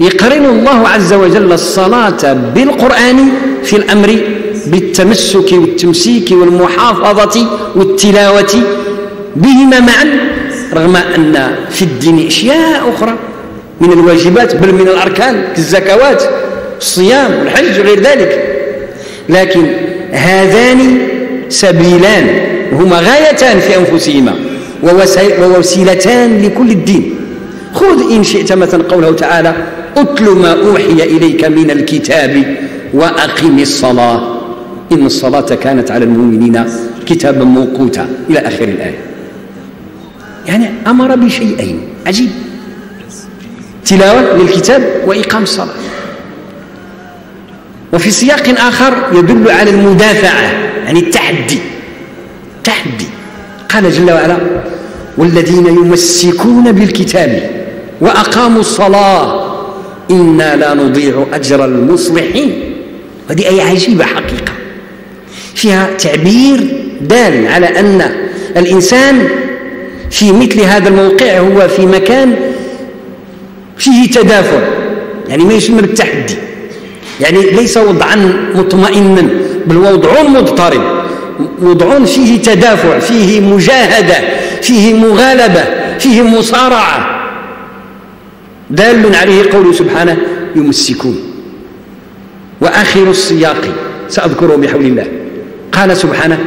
يقرن الله عز وجل الصلاة بالقرآن في الأمر بالتمسك والتمسيك والمحافظة والتلاوة بهما معا رغم أن في الدين أشياء أخرى من الواجبات بل من الأركان كالزكوات الصيام والحج وغير ذلك. لكن هذان سبيلان هما غايتان في أنفسهما. ووسيلتان لكل الدين. خذ إن شئت مثلا قوله تعالى أتل ما أوحي إليك من الكتاب وأقم الصلاة. إن الصلاة كانت على المؤمنين كتابا موقوتا إلى آخر الآية. يعني أمر بشيئين. عجيب. تلاوة للكتاب وإقام الصلاة. وفي سياق آخر يدل على المدافعة يعني التحدي. تحدي. قال جل وعلا والذين يمسكون بالكتاب وأقاموا الصلاة إنا لا نضيع أجر المصلحين. هذه آية عجيبة حقيقة. فيها تعبير دال على أن الإنسان في مثل هذا الموقع هو في مكان فيه تدافع يعني ما يسمى بالتحدي يعني ليس وضعا مطمئنا بل وضع مضطرب. وضع فيه تدافع فيه مجاهدة فيه مغالبة فيه مصارعة. دال عليه قوله سبحانه يمسكون وآخر السياق سأذكره بحول الله. قال سبحانه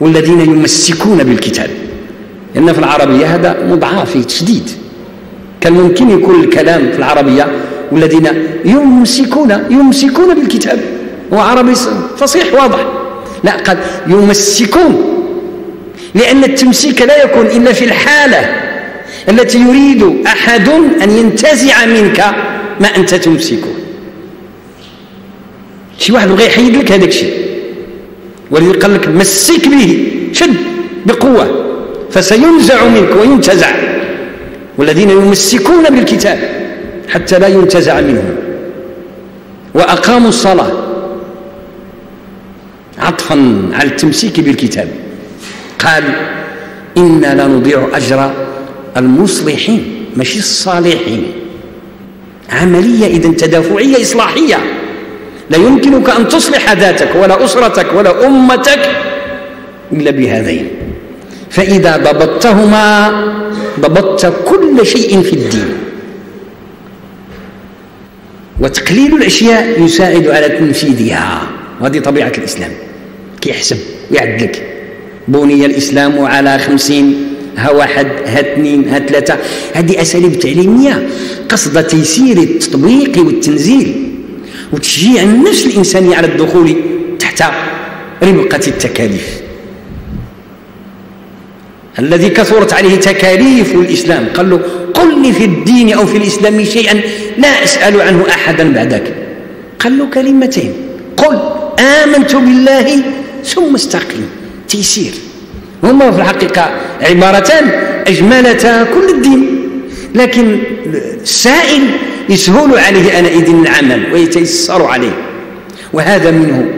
والذين يمسكون بالكتاب لأن في العربية هذا مضاعف تشديد كان ممكن يكون الكلام في العربية والذين يمسكون يمسكون بالكتاب هو عربي فصيح واضح. لا قال يمسكون لأن التمسيك لا يكون إلا في الحالة التي يريد أحد أن ينتزع منك ما أنت تمسكه. شي واحد بغى يحيد لك هذاك الشيء ولذلك قال لك مسك به شد بقوة فسينزع منك وينتزع. والذين يمسكون بالكتاب حتى لا ينتزع منهم. وأقاموا الصلاة. عطفا على التمسيك بالكتاب. قال إنا لا نضيع أجر المصلحين. مش الصالحين. عملية إذا تدافعية إصلاحية. لا يمكنك أن تصلح ذاتك ولا أسرتك ولا أمتك إلا بهذين. فإذا ضبطتهما ضبطت كل شيء في الدين. وتقليل الأشياء يساعد على تنفيذها. وهذه طبيعة الإسلام. كيحسب ويعدلك بني الإسلام على خمسين ها واحد ها اثنين ها ثلاثة. هذه أساليب تعليمية قصد تيسير التطبيق والتنزيل وتشجيع النفس الإنسانية على الدخول تحت ربقة التكاليف. الذي كثرت عليه تكاليف الإسلام قال له قل لي في الدين أو في الإسلام شيئا لا أسأل عنه أحدا بعدك. قال له كلمتين قل آمنت بالله ثم استقيم تيسير. هما في الحقيقة عبارتان أجملتا كل الدين. لكن السائل يسهل عليه أنئذ العمل ويتيسر عليه. وهذا منه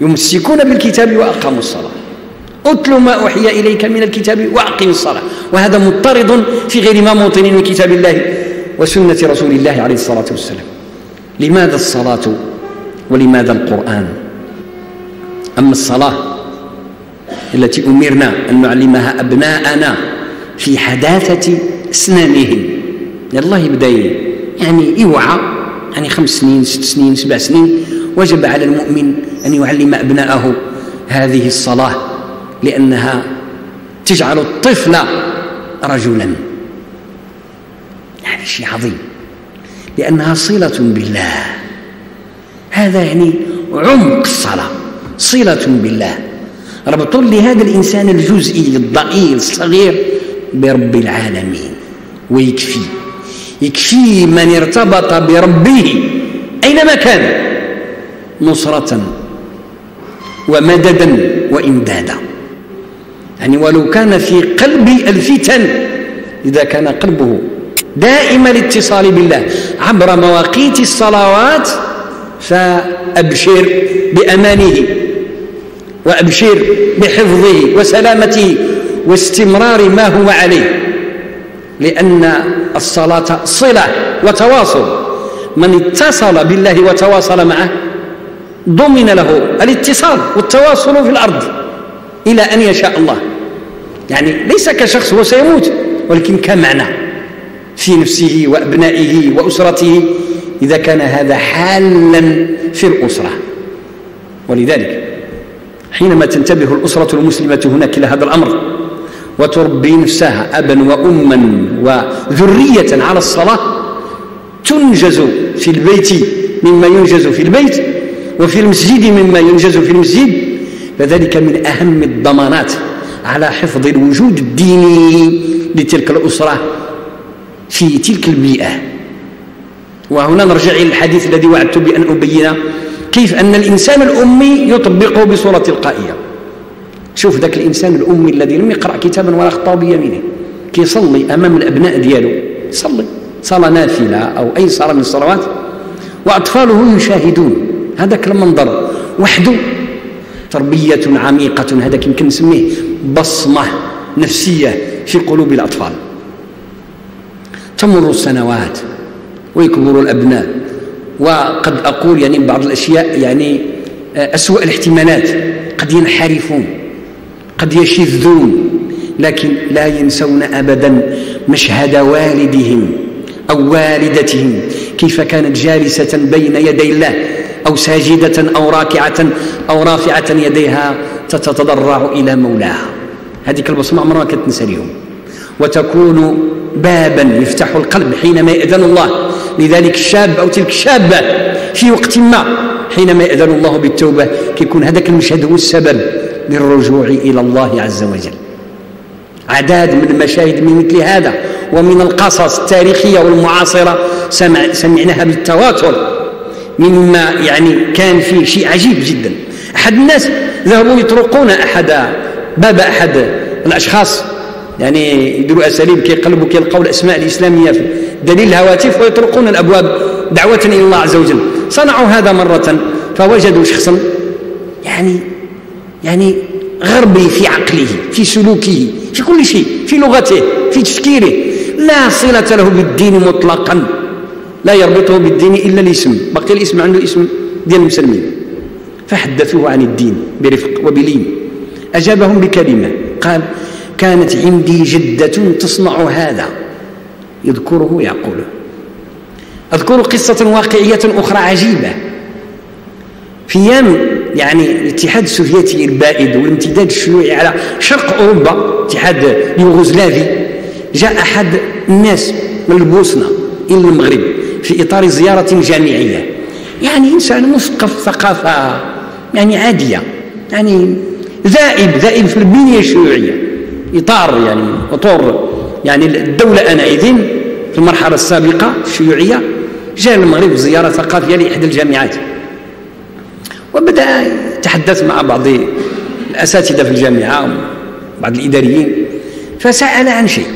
يمسكون بالكتاب وأقاموا الصلاة. أتل ما أوحي إليك من الكتاب وأقم الصلاة. وهذا مضطرد في غير ما موطن من كتاب الله وسنة رسول الله عليه الصلاة والسلام. لماذا الصلاة ولماذا القرآن؟ أما الصلاة التي أمرنا أن نعلمها أبناءنا في حداثة أسنانهم؟ الله يبدأ يعني يوعى. يعني خمس سنين ست سنين سبع سنين وجب على المؤمن أن يعلم أبناءه هذه الصلاة لأنها تجعل الطفل رجلا. يعني شيء عظيم. لأنها صلة بالله. هذا يعني عمق الصلاة. صلة بالله. ربط لهذا الإنسان الجزئي الضئيل الصغير برب العالمين. ويكفي. يكفي من ارتبط بربه أينما كان. نصرة ومددا وإمدادا. يعني ولو كان في قلب الفتن إذا كان قلبه دائم الاتصال بالله. عبر مواقيت الصلوات فأبشر بأمانه. وأبشر بحفظه وسلامته واستمرار ما هو عليه. لأن الصلاة صلة وتواصل. من اتصل بالله وتواصل معه ضمن له الاتصال والتواصل في الأرض إلى أن يشاء الله. يعني ليس كشخص هو سيموت ولكن كمعنى في نفسه وأبنائه وأسرته. إذا كان هذا حالا في الأسرة. ولذلك حينما تنتبه الأسرة المسلمة هناك إلى هذا الأمر وتربي نفسها أبا وأما وذرية على الصلاة تنجز في البيت مما ينجز في البيت وفي المسجد مما ينجز في المسجد. فذلك من أهم الضمانات على حفظ الوجود الديني لتلك الأسرة في تلك البيئة وهنا نرجع إلى الحديث الذي وعدت بأن أبين كيف أن الإنسان الأمي يطبقه بصورة تلقائية؟ شوف ذاك الإنسان الأمي الذي لم يقرأ كتابا ولا خطأ بيمينه كيصلي أمام الأبناء ديالو يصلي صلاة نافلة أو أي صلاة من الصلوات. وأطفاله يشاهدون هذاك المنظر. وحده تربية عميقة هذاك يمكن نسميه بصمة نفسية في قلوب الأطفال. تمر السنوات ويكبر الأبناء. وقد أقول يعني بعض الأشياء يعني آه، أسوأ الاحتمالات. قد ينحرفون قد يشذون لكن لا ينسون أبدا مشهد والدهم أو والدتهم. كيف كانت جالسة بين يدي الله أو ساجدة أو راكعة أو رافعة يديها تتضرع إلى مولاها. هذيك البصمة عمرها كتنسى اليوم وتكون بابا يفتح القلب حينما يأذن الله. لذلك الشاب أو تلك الشابة في وقت ما حينما يأذن الله بالتوبة كيكون هذاك المشهد هو السبب للرجوع إلى الله عز وجل. عداد من المشاهد من مثل هذا ومن القصص التاريخية والمعاصرة سمع سمعناها بالتواتر. مما يعني كان فيه شيء عجيب جدا. أحد الناس ذهبوا يطرقون أحد باب أحد الأشخاص يعني يديروا أساليب كيقلبوا كيلقوا الأسماء الإسلامية في دليل الهواتف ويطرقون الأبواب دعوة إلى الله عز وجل. صنعوا هذا مرة فوجدوا شخصا يعني يعني غربي في عقله في سلوكه في كل شيء في لغته في تفكيره. لا صلة له بالدين مطلقا. لا يربطه بالدين إلا الاسم. بقي الاسم عنده اسم ديال المسلمين فحدثوه عن الدين برفق وبلين. أجابهم بكلمة قال كانت عندي جدة تصنع هذا. يذكره يقوله أذكر قصة واقعية أخرى عجيبة. في أيام يعني الاتحاد السوفيتي البائد والامتداد الشيوعي على شرق أوروبا اتحاد يوغوسلافي جاء أحد الناس من البوسنة إلى المغرب في إطار زيارة جامعية. يعني إنسان مثقف ثقافة يعني عادية يعني ذائب ذائب في البنية الشيوعية. إطار يعني إطار يعني الدولة آنئذ في المرحلة السابقة الشيوعية جاء المغرب زيارة ثقافية لإحدى الجامعات. وبدأ يتحدث مع بعض الأساتذة في الجامعة بعض الإداريين فسأل عن شيء.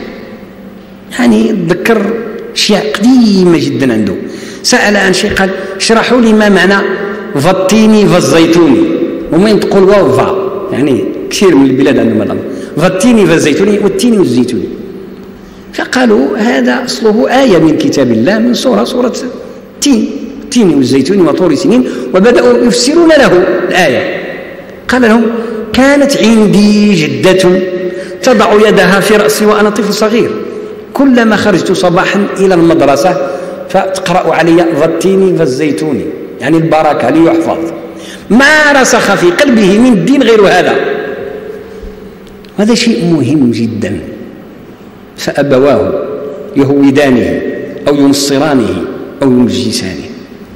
يعني تذكر أشياء قديمة جدا عنده. سأل عن شيء قال اشرحوا لي ما معنى فالتيني فالزيتوني وما تقول واو فا. يعني كثير من البلاد عندهم هذا. فالتيني فالزيتوني والتيني والزيتوني فقالوا هذا أصله آية من كتاب الله من سورة سورة تين. التين والزيتون وطور سنين وبدأوا يفسرون له الآية. قال لهم كانت عندي جدة تضع يدها في رأسي وأنا طفل صغير. كلما خرجت صباحا إلى المدرسة فتقرأ علي ذا فالزيتون يعني البركة ليحفظ. ما رسخ في قلبه من الدين غير هذا. هذا شيء مهم جدا. فأبواه يهودانه أو ينصرانه أو يمجسانه.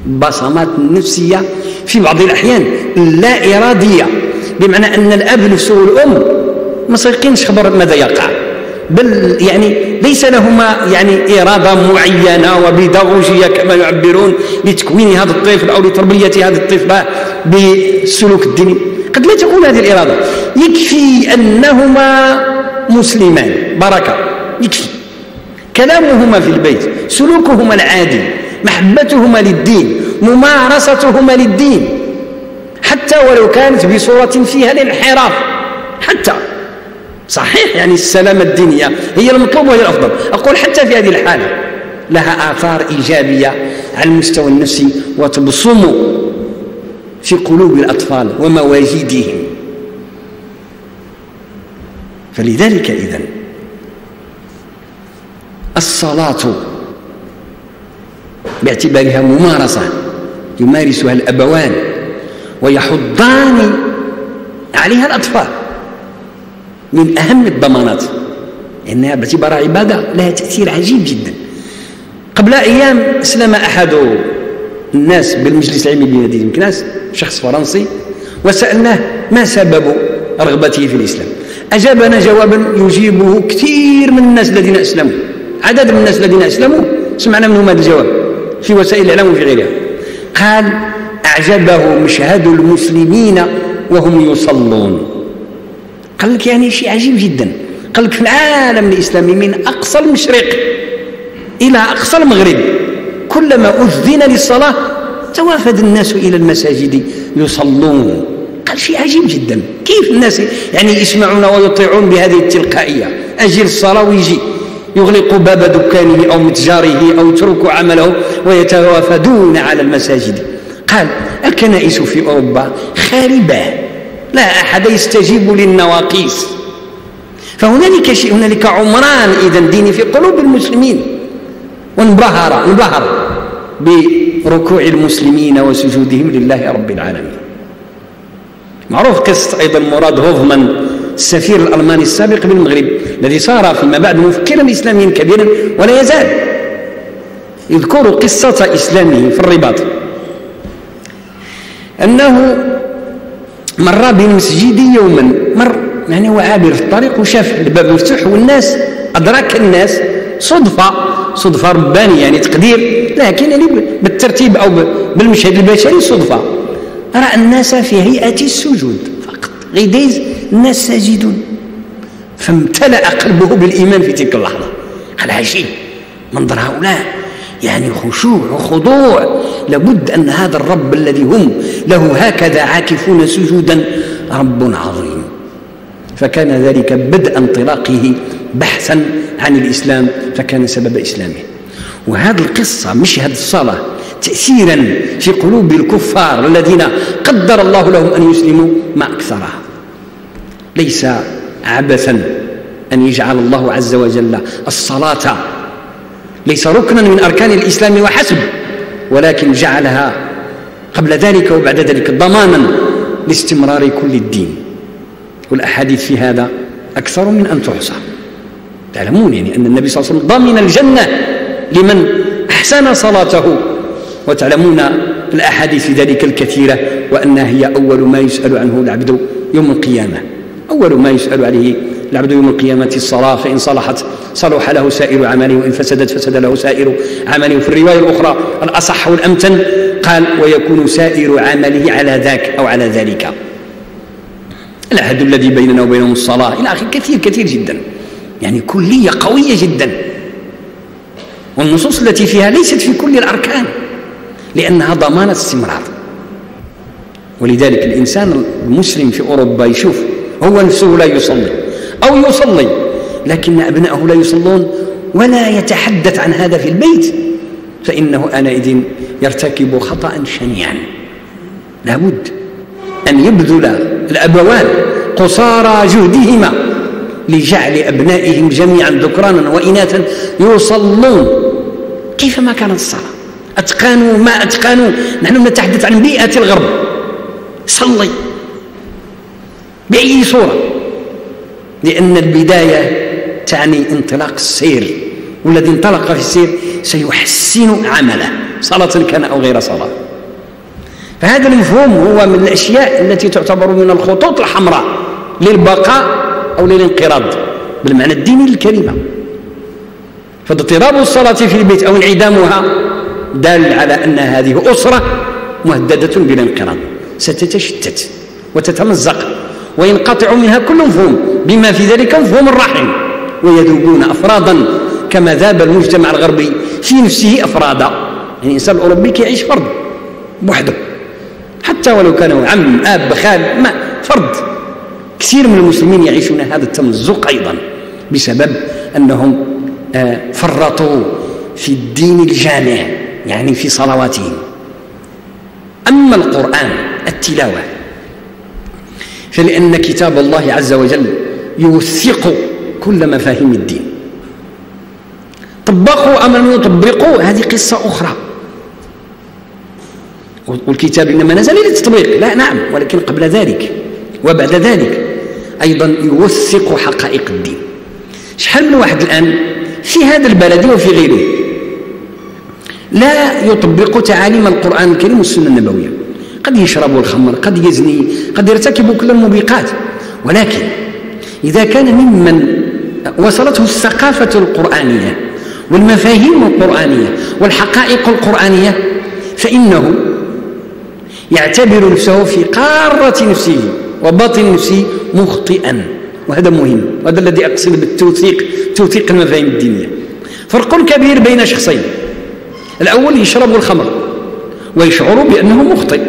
بصمات نفسية في بعض الأحيان لا إرادية بمعنى أن الأب نفسه والأم ما سيقينش خبر ماذا يقع. بل يعني ليس لهما يعني إرادة معينة وبيداغوجية كما يعبرون لتكوين هذا الطفل أو لتربية هذا الطفل بالسلوك الديني قد لا تكون هذه الإرادة. يكفي أنهما مسلمان. بركة يكفي. كلامهما في البيت سلوكهما العادي محبتهما للدين ممارستهما للدين. حتى ولو كانت بصورة فيها الانحراف حتى. صحيح يعني السلامة الدينية هي المطلوب وهي الأفضل. أقول حتى في هذه الحالة لها آثار إيجابية على المستوى النفسي وتبصم في قلوب الأطفال ومواجيدهم فلذلك إذن الصلاة. باعتبارها ممارسة. يمارسها الأبوان. ويحضان عليها الأطفال. من أهم الضمانات. لأنها باعتبارها عبادة لها تأثير عجيب جدا. قبل أيام أسلم أحد الناس بالمجلس العلمي بمدينة مكناس شخص فرنسي وسألناه ما سبب رغبته في الإسلام؟ أجابنا جوابا يجيبه كثير من الناس الذين أسلموا. عدد من الناس الذين أسلموا سمعنا منهم هذا الجواب في وسائل الإعلام وفي غيرها. قال أعجبه مشهد المسلمين وهم يصلون. قال لك يعني شيء عجيب جدا. قال لك في العالم الإسلامي من أقصى المشرق إلى أقصى المغرب كلما أذن للصلاة توافد الناس إلى المساجد يصلون. قال شيء عجيب جدا. كيف الناس يعني يسمعون ويطيعون بهذه التلقائية؟ أجل الصلاة ويجي. يغلق باب دكانه أو متجاره أو يترك عمله ويتوافدون على المساجد. قال الكنائس في أوروبا خاربة لا أحد يستجيب للنواقيس. فهنالك شيء هنالك عمران إذا ديني في قلوب المسلمين. وانبهر انبهر بركوع المسلمين وسجودهم لله رب العالمين. معروف قصة أيضا مراد هوفمان السفير الألماني السابق بالمغرب الذي صار فيما بعد مفكرا إسلاميا كبيرا ولا يزال يذكر قصة إسلامه في الرباط. أنه مر بالمسجد يوما مر يعني هو عابر في الطريق وشاف الباب مفتوح والناس أدرك الناس صدفة صدفة ربانية يعني تقدير لكن يعني بالترتيب أو بالمشهد البشري صدفة. رأى الناس في هيئة السجود فقط غيديز الناس ساجدون فامتلأ قلبه بالإيمان في تلك اللحظة. قال عجيب منظر هؤلاء. يعني خشوع وخضوع. لابد أن هذا الرب الذي هم له هكذا عاكفون سجودا. رب عظيم. فكان ذلك بدء انطلاقه بحثا عن الإسلام. فكان سبب إسلامه. وهذه القصة مشهد الصلاة تأثيرا في قلوب الكفار الذين قدر الله لهم أن يسلموا ما أكثرها. ليس عبثا أن يجعل الله عز وجل الصلاة. ليس ركنا من أركان الإسلام وحسب ولكن جعلها قبل ذلك وبعد ذلك ضمانا لاستمرار كل الدين. والأحاديث في هذا أكثر من أن تحصى. تعلمون يعني أن النبي صلى الله عليه وسلم ضمن الجنة لمن أحسن صلاته. وتعلمون الأحاديث في ذلك الكثيرة وأنها هي أول ما يسأل عنه العبد يوم القيامة. أول ما يسأل عليه العبد يوم القيامة الصلاة فإن صلحت صلح له سائر عمله وإن فسدت فسد له سائر عمله في الرواية الأخرى الأصح والأمتن قال ويكون سائر عمله على ذاك أو على ذلك. العهد الذي بيننا وبينهم الصلاة. إلى آخره كثير كثير جدا. يعني كلية قوية جدا. والنصوص التي فيها ليست في كل الأركان لأنها ضمانة استمرار. ولذلك الإنسان المسلم في أوروبا يشوف هو نفسه لا يصلي أو يصلي لكن أبنائه لا يصلون ولا يتحدث عن هذا في البيت فإنه آنئذ يرتكب خطأ شنيعا. لابد أن يبذل الأبوان قصارى جهدهما لجعل أبنائهم جميعا ذكرانا وإناثا يصلون. كيفما كانت الصلاة؟ أتقانوا ما أتقانوا؟ نحن نتحدث عن بيئة الغرب. صلي. بأي صورة؟ لأن البداية تعني انطلاق السير والذي انطلق في السير سيحسن عمله صلاة كان أو غير صلاة. فهذا المفهوم هو من الأشياء التي تعتبر من الخطوط الحمراء للبقاء أو للانقراض بالمعنى الديني للكلمة فاضطراب الصلاة في البيت أو انعدامها دال على أن هذه أسرة مهددة بالانقراض ستتشتت وتتمزق. وينقطع منها كل مفهوم. بما في ذلك مفهوم الرحم. ويذوبون أفرادا كما ذاب المجتمع الغربي في نفسه أفرادا. يعني الإنسان الأوروبي كيعيش فرد بوحده. حتى ولو كانوا عم آب خال ما فرد. كثير من المسلمين يعيشون هذا التمزق أيضا بسبب أنهم آه، فرطوا في الدين الجامع يعني في صلواتهم. أما القرآن التلاوة فلأن كتاب الله عز وجل يوثق كل مفاهيم الدين. طبقوا ام لم يطبقوا هذه قصة أخرى. والكتاب إنما نزل للتطبيق. لا نعم ولكن قبل ذلك وبعد ذلك. أيضا يوثق حقائق الدين. شحال من واحد الآن في هذا البلد وفي غيره لا يطبق تعاليم القرآن الكريم والسنة النبوية؟ قد يشرب الخمر قد يزني قد يرتكب كل الموبقات ولكن إذا كان ممن وصلته الثقافة القرآنية والمفاهيم القرآنية والحقائق القرآنية فإنه يعتبر نفسه في قارة نفسه وباطن نفسه مخطئا. وهذا مهم وهذا الذي أقصد بالتوثيق توثيق المفاهيم الدينية. فرق كبير بين شخصين. الأول يشرب الخمر ويشعر بأنه مخطئ.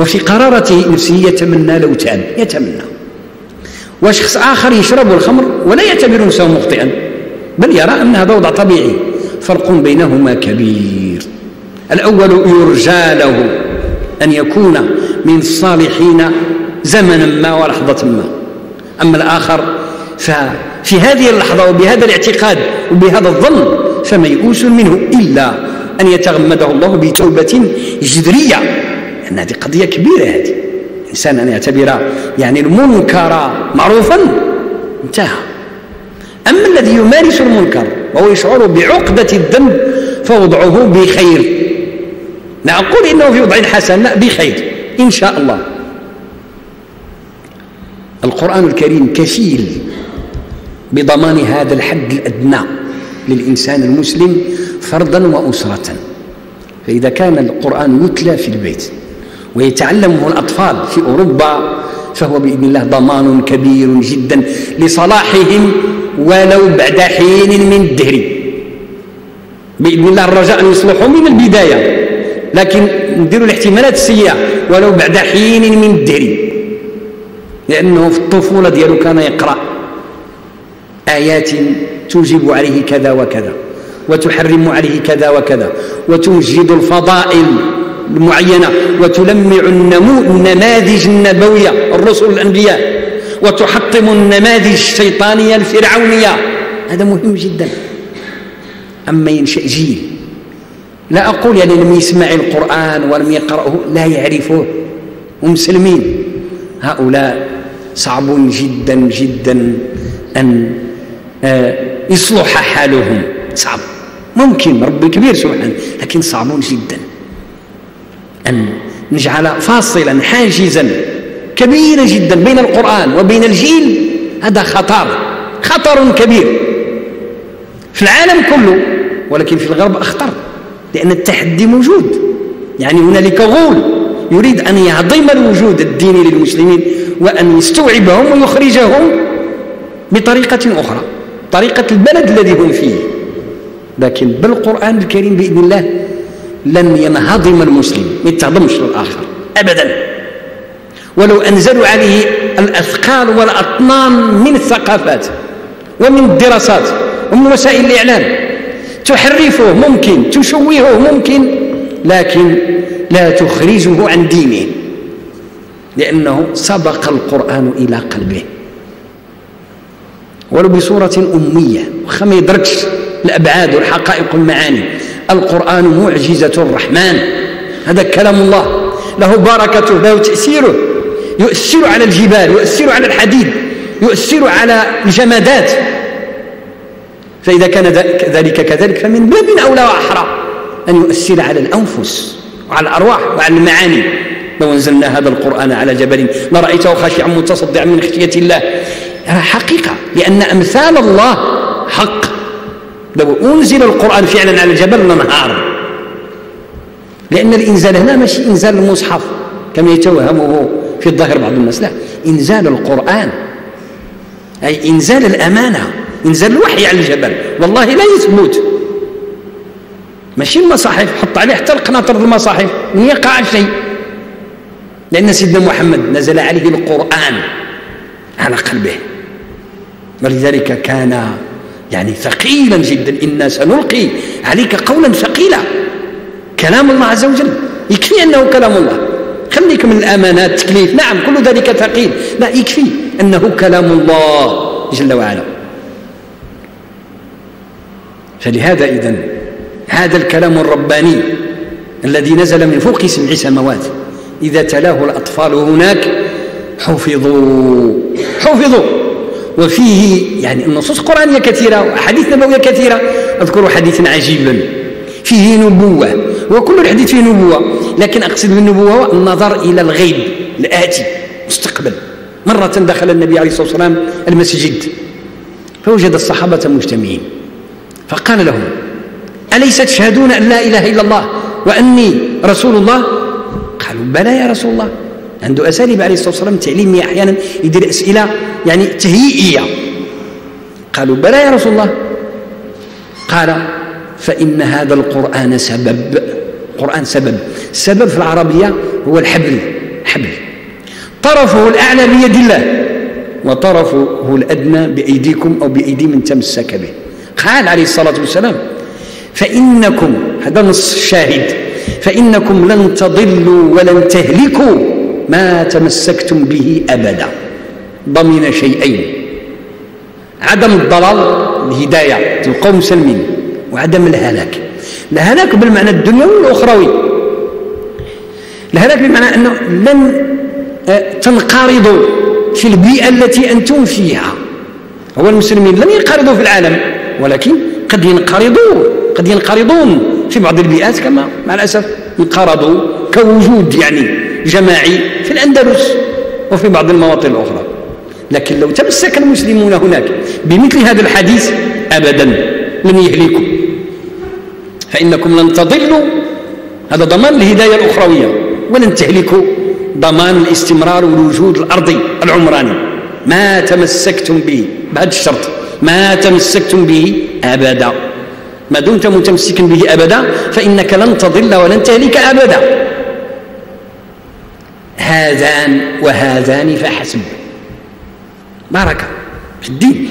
وفي قرارة نفسه يتمنى لو تاب يتمنى. وشخص آخر يشرب الخمر ولا يعتبر نفسه مخطئا بل يرى أن هذا وضع طبيعي. فرق بينهما كبير. الأول يرجى له أن يكون من الصالحين زمنا ما ولحظة ما. أما الآخر ففي هذه اللحظة وبهذا الاعتقاد وبهذا الظن فميؤوس منه إلا أن يتغمده الله بتوبة جذرية. لأن هذه قضية كبيرة هذه. الإنسان أن يعتبر يعني المنكر معروفا. انتهى. أما الذي يمارس المنكر وهو يشعر بعقدة الذنب فوضعه بخير. لا أقول إنه في وضع حسن لا بخير إن شاء الله. القرآن الكريم كفيل بضمان هذا الحد الأدنى للإنسان المسلم فردا وأسرة. فإذا كان القرآن يتلى في البيت ويتعلمه الأطفال في أوروبا فهو بإذن الله ضمان كبير جدا لصلاحهم ولو بعد حين من الدهر. بإذن الله الرجاء أن يصلحوا من البداية لكن نديروا الاحتمالات السيئة ولو بعد حين من الدهر. لأنه في الطفولة ديالو كان يقرأ آيات توجب عليه كذا وكذا وتحرم عليه كذا وكذا وتوجد الفضائل. المعينة وتلمع النمو النماذج النبوية الرسل الأنبياء وتحطم النماذج الشيطانية الفرعونية. هذا مهم جدا. أما ينشأ جيل لا أقول يعني لم يسمع القرآن ولم يقرأه لا يعرفه. ومسلمين هؤلاء صعب جدا جدا أن آه، يصلح حالهم. صعب. ممكن ربي كبير سبحانه لكن صعب جدا. أن نجعل فاصلا حاجزا كبيرا جدا بين القرآن وبين الجيل. هذا خطر خطر كبير في العالم كله ولكن في الغرب أخطر لأن التحدي موجود. يعني هنالك غول يريد أن يهضم الوجود الديني للمسلمين وأن يستوعبهم ويخرجهم بطريقة أخرى طريقة البلد الذي هم فيه. لكن بالقرآن الكريم بإذن الله لن ينهضم المسلم ما يتهضمش للآخر أبدا. ولو أنزلوا عليه الأثقال والأطنان من الثقافات ومن الدراسات ومن وسائل الإعلام تحرفه ممكن تشوهه ممكن لكن لا تخرجه عن دينه لأنه سبق القرآن إلى قلبه. ولو بصورة أمية وخا ما يدركش الأبعاد والحقائق والمعاني القرآن معجزة الرحمن. هذا كلام الله. له بركته له تأثيره يؤثر على الجبال يؤثر على الحديد يؤثر على الجمادات. فإذا كان ذلك كذلك فمن باب أولى وأحرى أن يؤثر على الأنفس وعلى الأرواح وعلى المعاني. لو أنزلنا هذا القرآن على جبل لرأيته خاشعا متصدعا من خشية الله. حقيقة لأن أمثال الله حق. لو أنزل القرآن فعلا على الجبل لنهار. لأن الإنزال هنا ماشي إنزال المصحف كما يتوهمه في الظاهر بعض الناس. لا إنزال القرآن أي إنزال الأمانة إنزال الوحي على الجبل. والله لا يثبت. ماشي المصاحف حط عليه حتى القناطر المصاحف من يقع شيء. لأن سيدنا محمد نزل عليه القرآن على قلبه. ولذلك كان يعني ثقيلا جدا. إنا سنلقي عليك قولا ثقيلا. كلام الله عز وجل. يكفي أنه كلام الله. خليك من الأمانات. التكليف نعم كل ذلك ثقيل. لا يكفي أنه كلام الله جل وعلا. فلهذا إذن هذا الكلام الرباني الذي نزل من فوق سبع سماوات إذا تلاه الأطفال هناك حفظوا. حفظوا. وفيه يعني النصوص القرآنية كثيرة وأحاديث نبوية كثيرة. أذكر حديثا عجيبا فيه نبوة وكل الحديث فيه نبوة لكن أقصد بالنبوة النظر إلى الغيب الآتي مستقبل. مرة دخل النبي عليه الصلاة والسلام المسجد فوجد الصحابة مجتمعين فقال لهم أليس تشهدون أن لا إله إلا الله وأني رسول الله؟ قالوا بلى يا رسول الله. عنده أساليب عليه الصلاة والسلام تعليمية أحيانا يدير أسئلة يعني تهيئية. قالوا بلى يا رسول الله. قال فإن هذا القرآن سبب. القرآن سبب. السبب في العربية هو الحبل. حبل. طرفه الأعلى بيد الله وطرفه الأدنى بأيديكم أو بأيدي من تمسك به. قال عليه الصلاة والسلام فإنكم هذا نص الشاهد فإنكم لن تضلوا ولن تهلكوا. ما تمسكتم به أبدا. ضمن شيئين. عدم الضلال الهداية القوم سلمين وعدم الهلاك. الهلاك بالمعنى الدنيوي والأخروي. الهلاك بمعنى أنه لن آه، تنقرضوا في البيئة التي أنتم فيها. هو المسلمين لن ينقرضوا في العالم ولكن قد ينقرضوا قد ينقرضون في بعض البيئات كما مع الأسف انقرضوا كوجود يعني جماعي في الأندلس وفي بعض المواطن الأخرى. لكن لو تمسك المسلمون هناك بمثل هذا الحديث أبدا لن يهلكوا. فإنكم لن تضلوا. هذا ضمان الهداية الأخروية. ولن تهلكوا. ضمان الاستمرار والوجود الأرضي العمراني. ما تمسكتم به. بهذا الشرط. ما تمسكتم به أبدا. ما دمت متمسكا به أبدا فإنك لن تضل ولن تهلك أبدا. هذان وهذان فحسب. بركة في الدين.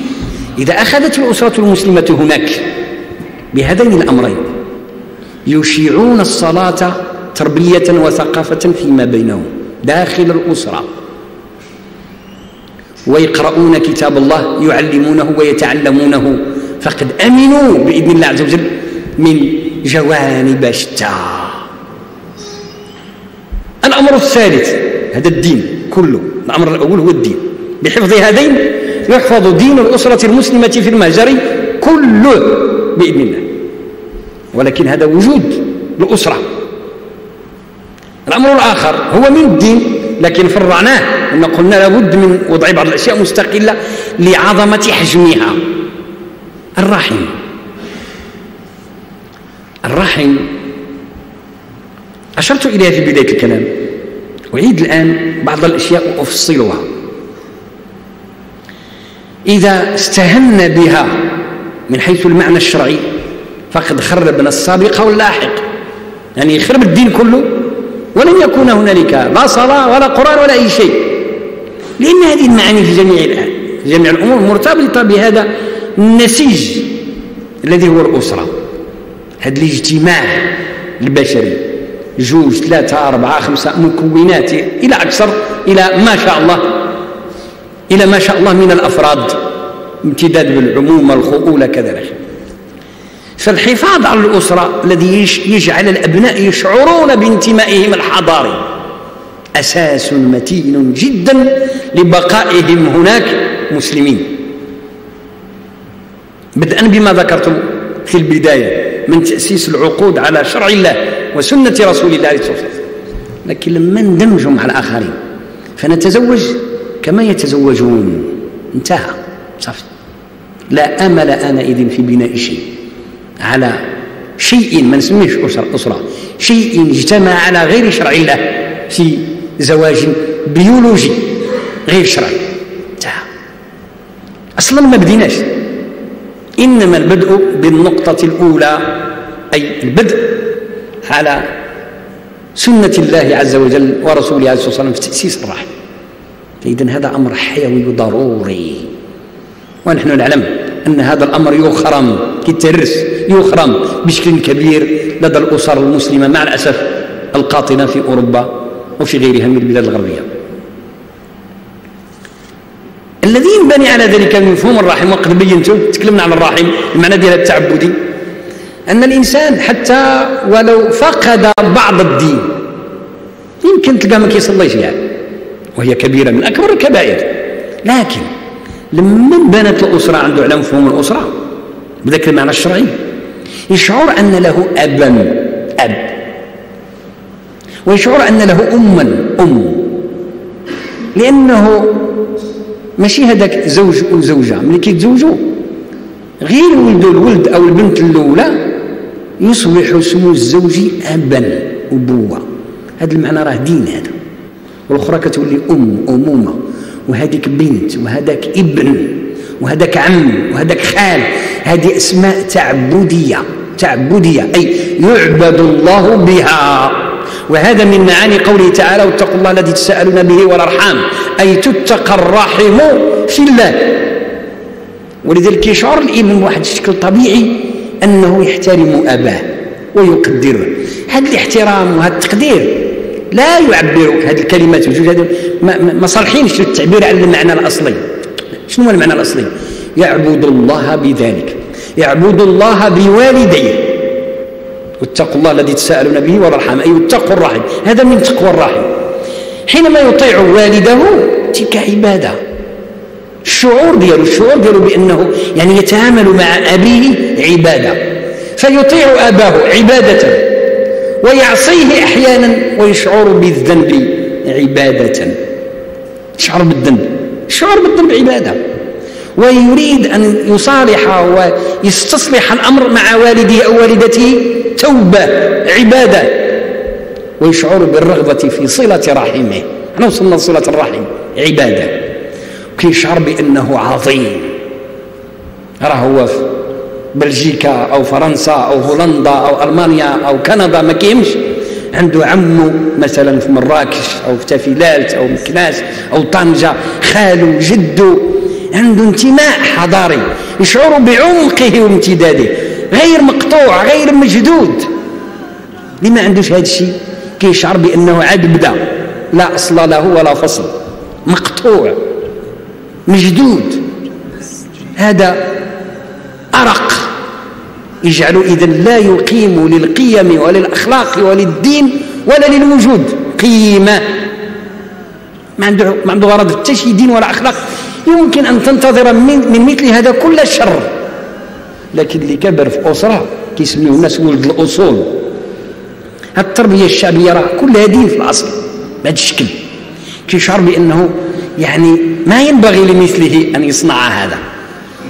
إذا أخذت الأسرة المسلمة هناك بهذين الأمرين يشيعون الصلاة تربية وثقافة فيما بينهم داخل الأسرة ويقرؤون كتاب الله يعلمونه ويتعلمونه. فقد أمنوا بإذن الله عز وجل من جوانب شتى الأمر الثالث هذا الدين كله الأمر الأول هو الدين. بحفظ هذين يحفظ دين الأسرة المسلمة في المهجر كله بإذن الله. ولكن هذا وجود الاسره الأمر الآخر هو من الدين لكن فرعناه ان قلنا لابد من وضع بعض الأشياء مستقلة لعظمة حجمها. الرحم. الرحم أشرت إليها في بداية الكلام. أعيد الآن بعض الأشياء وأفصلها. إذا استهنا بها من حيث المعنى الشرعي فقد خربنا السابق واللاحق. يعني يخرب الدين كله ولن يكون هنالك لا صلاة ولا قرآن ولا أي شيء. لأن هذه المعاني في جميع جميع الأمور مرتبطة بهذا النسيج الذي هو الأسرة هذا الاجتماع البشري. جوج ثلاثة أربعة خمسة مكونات إلى أكثر إلى ما شاء الله إلى ما شاء الله من الأفراد امتداد بالعمومة الخؤولة كذا فالحفاظ على الأسرة الذي يجعل الأبناء يشعرون بانتمائهم الحضاري أساس متين جدا لبقائهم هناك مسلمين. بدءا بما ذكرتم في البداية من تأسيس العقود على شرع الله وسنة رسول الله صلى الله عليه وسلم لكن لما ندمجوا مع الآخرين فنتزوج كما يتزوجون. انتهى. صافي. لا أمل آنئذ في بناء شيء. على شيء ما نسميهش أسرة, أسرة. شيء اجتمع على غير شرع الله في زواج بيولوجي غير شرعي انتهى. أصلا ما بديناش. إنما البدء بالنقطة الأولى أي البدء على سنة الله عز وجل ورسوله عليه الصلاة والسلام في تأسيس الرحم فإذا هذا أمر حيوي ضروري. ونحن نعلم أن هذا الأمر يخرم كالترس يخرم بشكل كبير لدى الأسر المسلمة مع الأسف القاطنة في أوروبا وفي غيرها من البلاد الغربية. الذي ينبني على ذلك من مفهوم الرحم وقد بينته تكلمنا عن الرحم المعنى ديالها التعبدي. أن الإنسان حتى ولو فقد بعض الدين يمكن تلقاه ما كيصليش يعني وهي كبيرة من أكبر الكبائر. لكن لما بنت الأسرة عنده على مفهوم الأسرة بذاك المعنى الشرعي يشعر أن له أبا أب. ويشعر أن له أما أم. لأنه ماشي هذاك زوج وزوجة ملي كيتزوجوا غير ولدوا الولد أو البنت الأولى يصبح اسم الزوج أبا أبوة هذا المعنى راه دين هذا. والأخرى كتولي أم أمومة وهذيك بنت وهذاك ابن وهذاك عم وهذاك خال. هذه أسماء تعبدية تعبدية أي يعبد الله بها. وهذا من معاني قوله تعالى واتقوا الله الذي تساءلون به والأرحام. أي تتقى الرحم في الله. ولذلك يشعر الابن بواحد الشكل طبيعي. أنه يحترم أباه ويقدره هذا الاحترام وهذا التقدير لا يعبر هذه الكلمات الجوج ما, صالحينش في التعبير عن المعنى الأصلي؟ شنو هو المعنى الأصلي؟ يعبد الله بذلك. يعبد الله بوالديه. واتقوا الله الذي تساءلون به والأرحام. أي اتقوا الرحم هذا من تقوى الرحم حينما يطيع والده تلك عبادة. الشعور ديالو الشعور ديالو بأنه يعني يتعامل مع أبيه عبادة. فيطيع أباه عبادة ويعصيه أحيانا ويشعر بالذنب عبادة. يشعر بالذنب الشعور بالذنب عبادة. ويريد أن يصالح ويستصلح الأمر مع والده أو والدته توبة عبادة. ويشعر بالرغبة في صلة رحمه. إحنا وصلنا لصلة الرحم عبادة. وكيشعر بانه عظيم. راه هو بلجيكا أو فرنسا أو هولندا أو ألمانيا أو كندا ما كيمش عنده عمه مثلا في مراكش أو في تافيلالت أو مكناس أو طنجة خاله جده عنده انتماء حضاري يشعر بعمقه وامتداده غير مقطوع غير مجدود. لما عندوش هذا الشيء كيشعر بأنه عاد بدا. لا أصل له ولا فصل. مقطوع. مجدود. هذا أرق. يجعل إذا لا يقيم للقيم وللأخلاق وللدين ولا للوجود. قيمة. ما عنده ما عنده غرض حتى شي دين ولا أخلاق. يمكن أن تنتظر من, من مثل هذا كل الشر لكن اللي كبر في أسرة كيسميوه الناس ولد الأصول. التربية الشعبية راه كلها دين في الأصل. بهذا الشكل كيشعر بأنه يعني ما ينبغي لمثله أن يصنع هذا.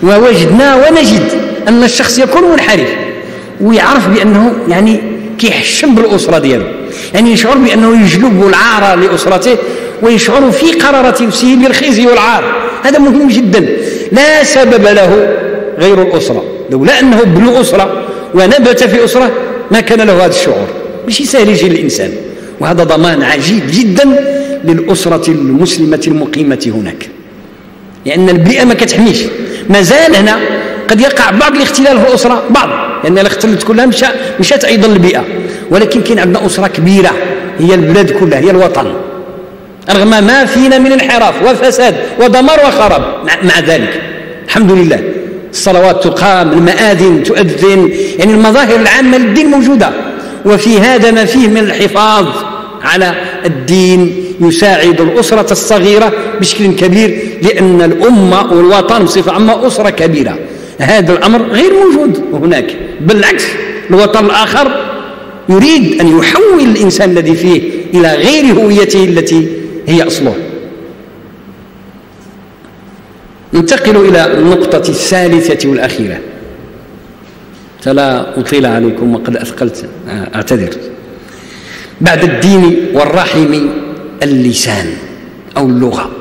ووجدنا ونجد أن الشخص يكون منحرف ويعرف بأنه يعني كيحشم بالأسرة ديالو. يعني يشعر بأنه يجلب العار لأسرته ويشعر في قرارة نفسه بالخزي والعار. هذا مهم جدا. لا سبب له غير الأسرة. لولا أنه ابن أسرة ونبت في أسرة ما كان له هذا الشعور. ماشي سهل يجي الإنسان وهذا ضمان عجيب جدا. للأسرة المسلمة المقيمة هناك. لأن البيئة ما كتحميش. ما زال هنا قد يقع بعض الاختلال في الأسرة بعض. لأن يعني كلها مشى مشات أيضا البيئة. ولكن كاين عندنا أسرة كبيرة هي البلاد كلها هي الوطن. رغم ما فينا من انحراف وفساد ودمار وخراب مع ذلك. الحمد لله. الصلوات تقام المآذن تؤذن. يعني المظاهر العامة للدين موجودة. وفي هذا ما فيه من الحفاظ على الدين يساعد الأسرة الصغيرة بشكل كبير لأن الأمة والوطن بصفة عامة أسرة كبيرة. هذا الأمر غير موجود هناك. بالعكس الوطن الآخر يريد أن يحول الإنسان الذي فيه إلى غير هويته التي هي أصله. ننتقل إلى النقطة الثالثة والأخيرة. فلا أطيل عليكم وقد أثقلت أعتذر. بعد الدين والرحم اللسان أو اللغة.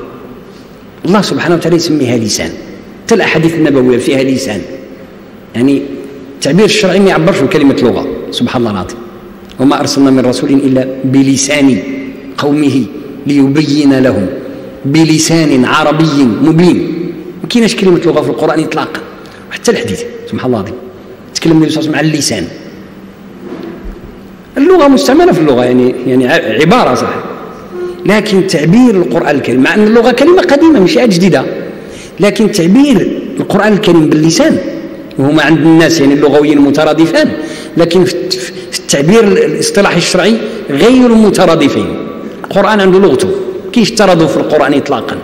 الله سبحانه وتعالى يسميها لسان. حتى الأحاديث النبوية فيها لسان. يعني التعبير الشرعي ما يعبرش بكلمة لغة. سبحان الله العظيم. وما أرسلنا من رسول إلا بلسان قومه ليبين لهم. بلسان عربي مبين. ما كايناش كلمة لغة في القرآن إطلاقا. وحتى الحديث. سبحان الله العظيم. تكلم النبي صلى الله عليه وسلم على اللسان. اللغة مستعملة في اللغة يعني يعني عبارة صح. لكن تعبير القرآن الكريم مع أن اللغة كلمة قديمة مش جديدة لكن تعبير القرآن الكريم باللسان وهما عند الناس يعني اللغويين مترادفان لكن في التعبير الاصطلاحي الشرعي غير مترادفين. القرآن عنده لغته. كيف تردوا في القرآن إطلاقا؟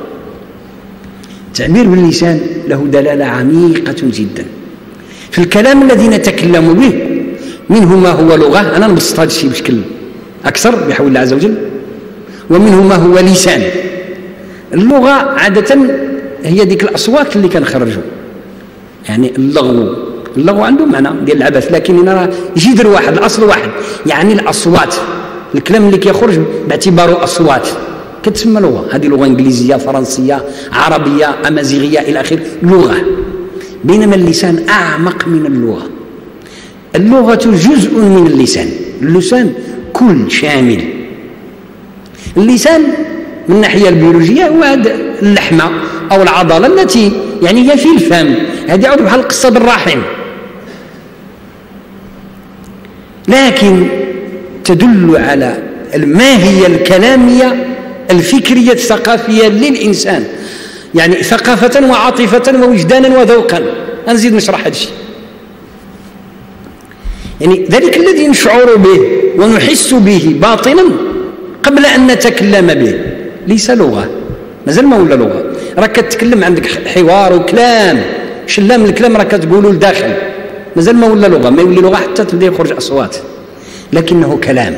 التعبير باللسان له دلالة عميقة جدا. في الكلام الذي نتكلم به منه ما هو لغة. أنا نبسط هذا الشيء بشكل أكثر بحول الله عز وجل. ومنه ما هو لسان. اللغة عادة هي ديك الأصوات اللي كنخرجوا يعني اللغو. اللغو عنده معنى ديال العبث لكن أنا جذر واحد الأصل واحد. يعني الأصوات. الكلام اللي كيخرج باعتباره أصوات. كتسمى لغة. هذه لغة إنجليزية فرنسية عربية أمازيغية إلى آخره. لغة. بينما اللسان أعمق من اللغة. اللغة جزء من اللسان. اللسان كل شامل. اللسان من الناحيه البيولوجية هو اللحمة أو العضلة التي يعني هي في الفم. هذه عود بحال القصة بالرحم. لكن تدل على الماهيه الكلامية الفكرية الثقافية للإنسان؟ يعني ثقافة وعاطفة ووجدانا وذوقا. نزيد نشرح هذا الشيء. يعني ذلك الذي نشعر به ونحس به باطنا قبل أن نتكلم به. ليس لغة. مازال ما ولا لغة. راك كتكلم عندك حوار وكلام. شلام الكلام راك تقولوا لداخل. مازال ما ولا لغة. ما يولي لغة حتى تبدأ يخرج أصوات. لكنه كلام.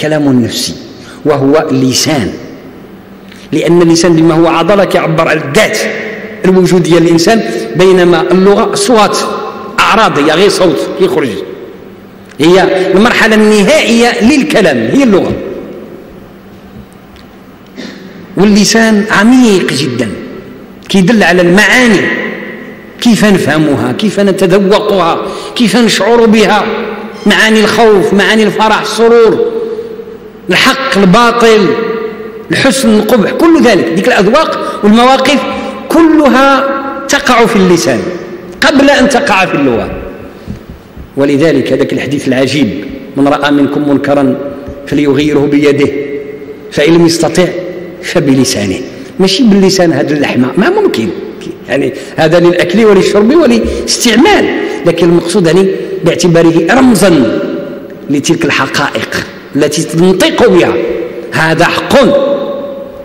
كلام نفسي. وهو لسان. لأن اللسان بما هو عضله كيعبر على الذات. الوجوديه للانسان بينما اللغة أصوات. أعراض. هي غير صوت. يخرج. هي المرحلة النهائية للكلام هي اللغة. واللسان عميق جدا. كيدل على المعاني كيف نفهمها كيف نتذوقها كيف نشعر بها. معاني الخوف معاني الفرح السرور الحق الباطل الحسن القبح كل ذلك ديك الأذواق والمواقف كلها تقع في اللسان قبل أن تقع في اللغة. ولذلك هذاك الحديث العجيب من رأى منكم منكرا فليغيره بيده فإن لم يستطع فبلسانه. ماشي باللسان هذا اللحمة ما ممكن. يعني هذا للأكل وللشرب ولاستعمال لكن المقصود يعني باعتباره رمزا لتلك الحقائق التي تنطق بها. هذا حق.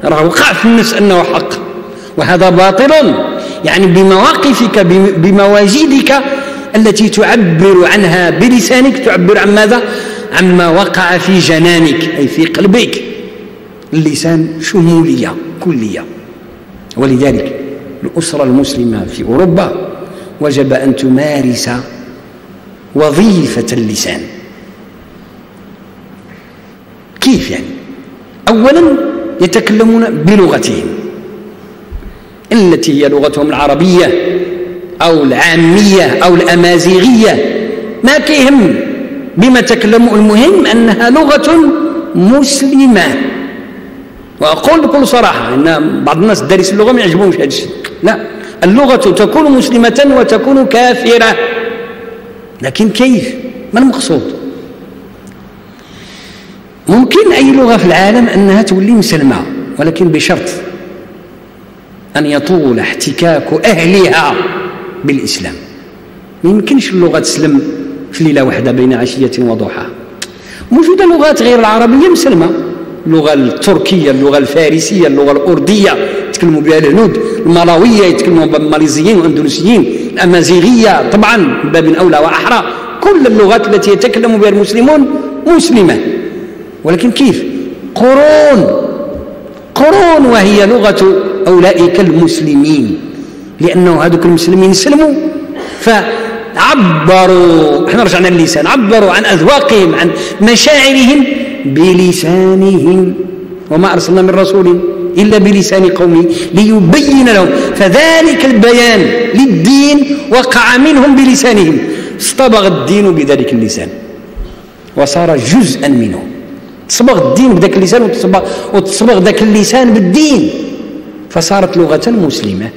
راه وقع في النفس أنه حق. وهذا باطل. يعني بمواقفك بمواجدك التي تعبر عنها بلسانك. تعبر عن ماذا؟ عما وقع في جنانك أي في قلبك. اللسان شمولية كلية. ولذلك الأسرة المسلمة في أوروبا وجب أن تمارس وظيفة اللسان. كيف يعني؟ أولا يتكلمون بلغتهم التي هي لغتهم العربية. أو العامية أو الأمازيغية. ما كيهم؟ بما تكلموا المهم أنها لغة مسلمة. وأقول بكل صراحة أن بعض الناس دارس اللغة ما يعجبهمش هذا الشيء. لا اللغة تكون مسلمة وتكون كافرة. لكن كيف؟ ما المقصود؟ ممكن أي لغة في العالم أنها تولي مسلمة ولكن بشرط أن يطول احتكاك أهلها. بالإسلام. ما يمكنش اللغة تسلم في ليلة واحدة بين عشية وضحاها موجودة لغات غير العربية مسلمة. اللغة التركية اللغة الفارسية اللغة الأردية يتكلموا بها الهنود. الملاوية يتكلموا بها الماليزيين والأندونيسيين. الأمازيغية طبعا باب أولى وأحرى. كل اللغات التي يتكلم بها المسلمون مسلمة. ولكن كيف؟ قرون. قرون وهي لغة أولئك المسلمين. لأنه هذوك المسلمين سلموا. فعبروا إحنا رجعنا للسان عبروا عن أذواقهم عن مشاعرهم بلسانهم. وما أرسلنا من رسول إلا بلسان قومه ليبين لهم. فذلك البيان للدين وقع منهم بلسانهم. اصطبغ الدين بذلك اللسان. وصار جزءا منه تصبغ الدين بذاك اللسان وتصبغ, وتصبغ ذاك اللسان بالدين. فصارت لغة مسلمة.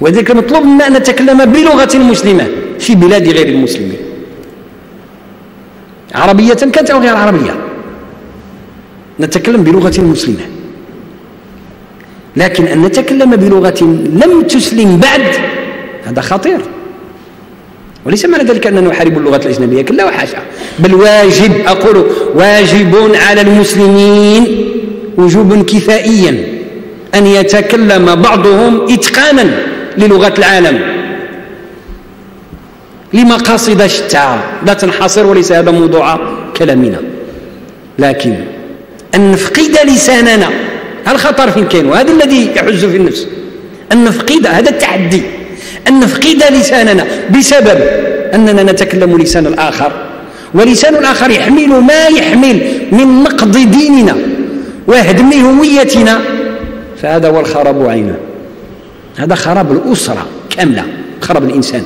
ولذلك مطلوب منا أن نتكلم بلغة مسلمة في بلاد غير المسلمين عربية كانت أو غير عربية؟ نتكلم بلغة مسلمة لكن أن نتكلم بلغة لم تسلم بعد هذا خطير. وليس معنى ذلك أننا نحارب اللغة الأجنبية كلا وحاشا. بل واجب أقول واجب على المسلمين وجوب كفائيا أن يتكلم بعضهم إتقانا. للغة العالم. لمقاصد شتى لا تنحصر وليس هذا موضوع كلامنا. لكن أن نفقد لساننا الخطر فين كاين؟ وهذا الذي يحز في النفس. أن نفقد هذا التحدي أن نفقد لساننا بسبب أننا نتكلم لسان الآخر. ولسان الآخر يحمل ما يحمل من نقض ديننا وهدم هويتنا. فهذا هو الخراب عينه. هذا خراب الأسرة كاملة خراب الإنسان.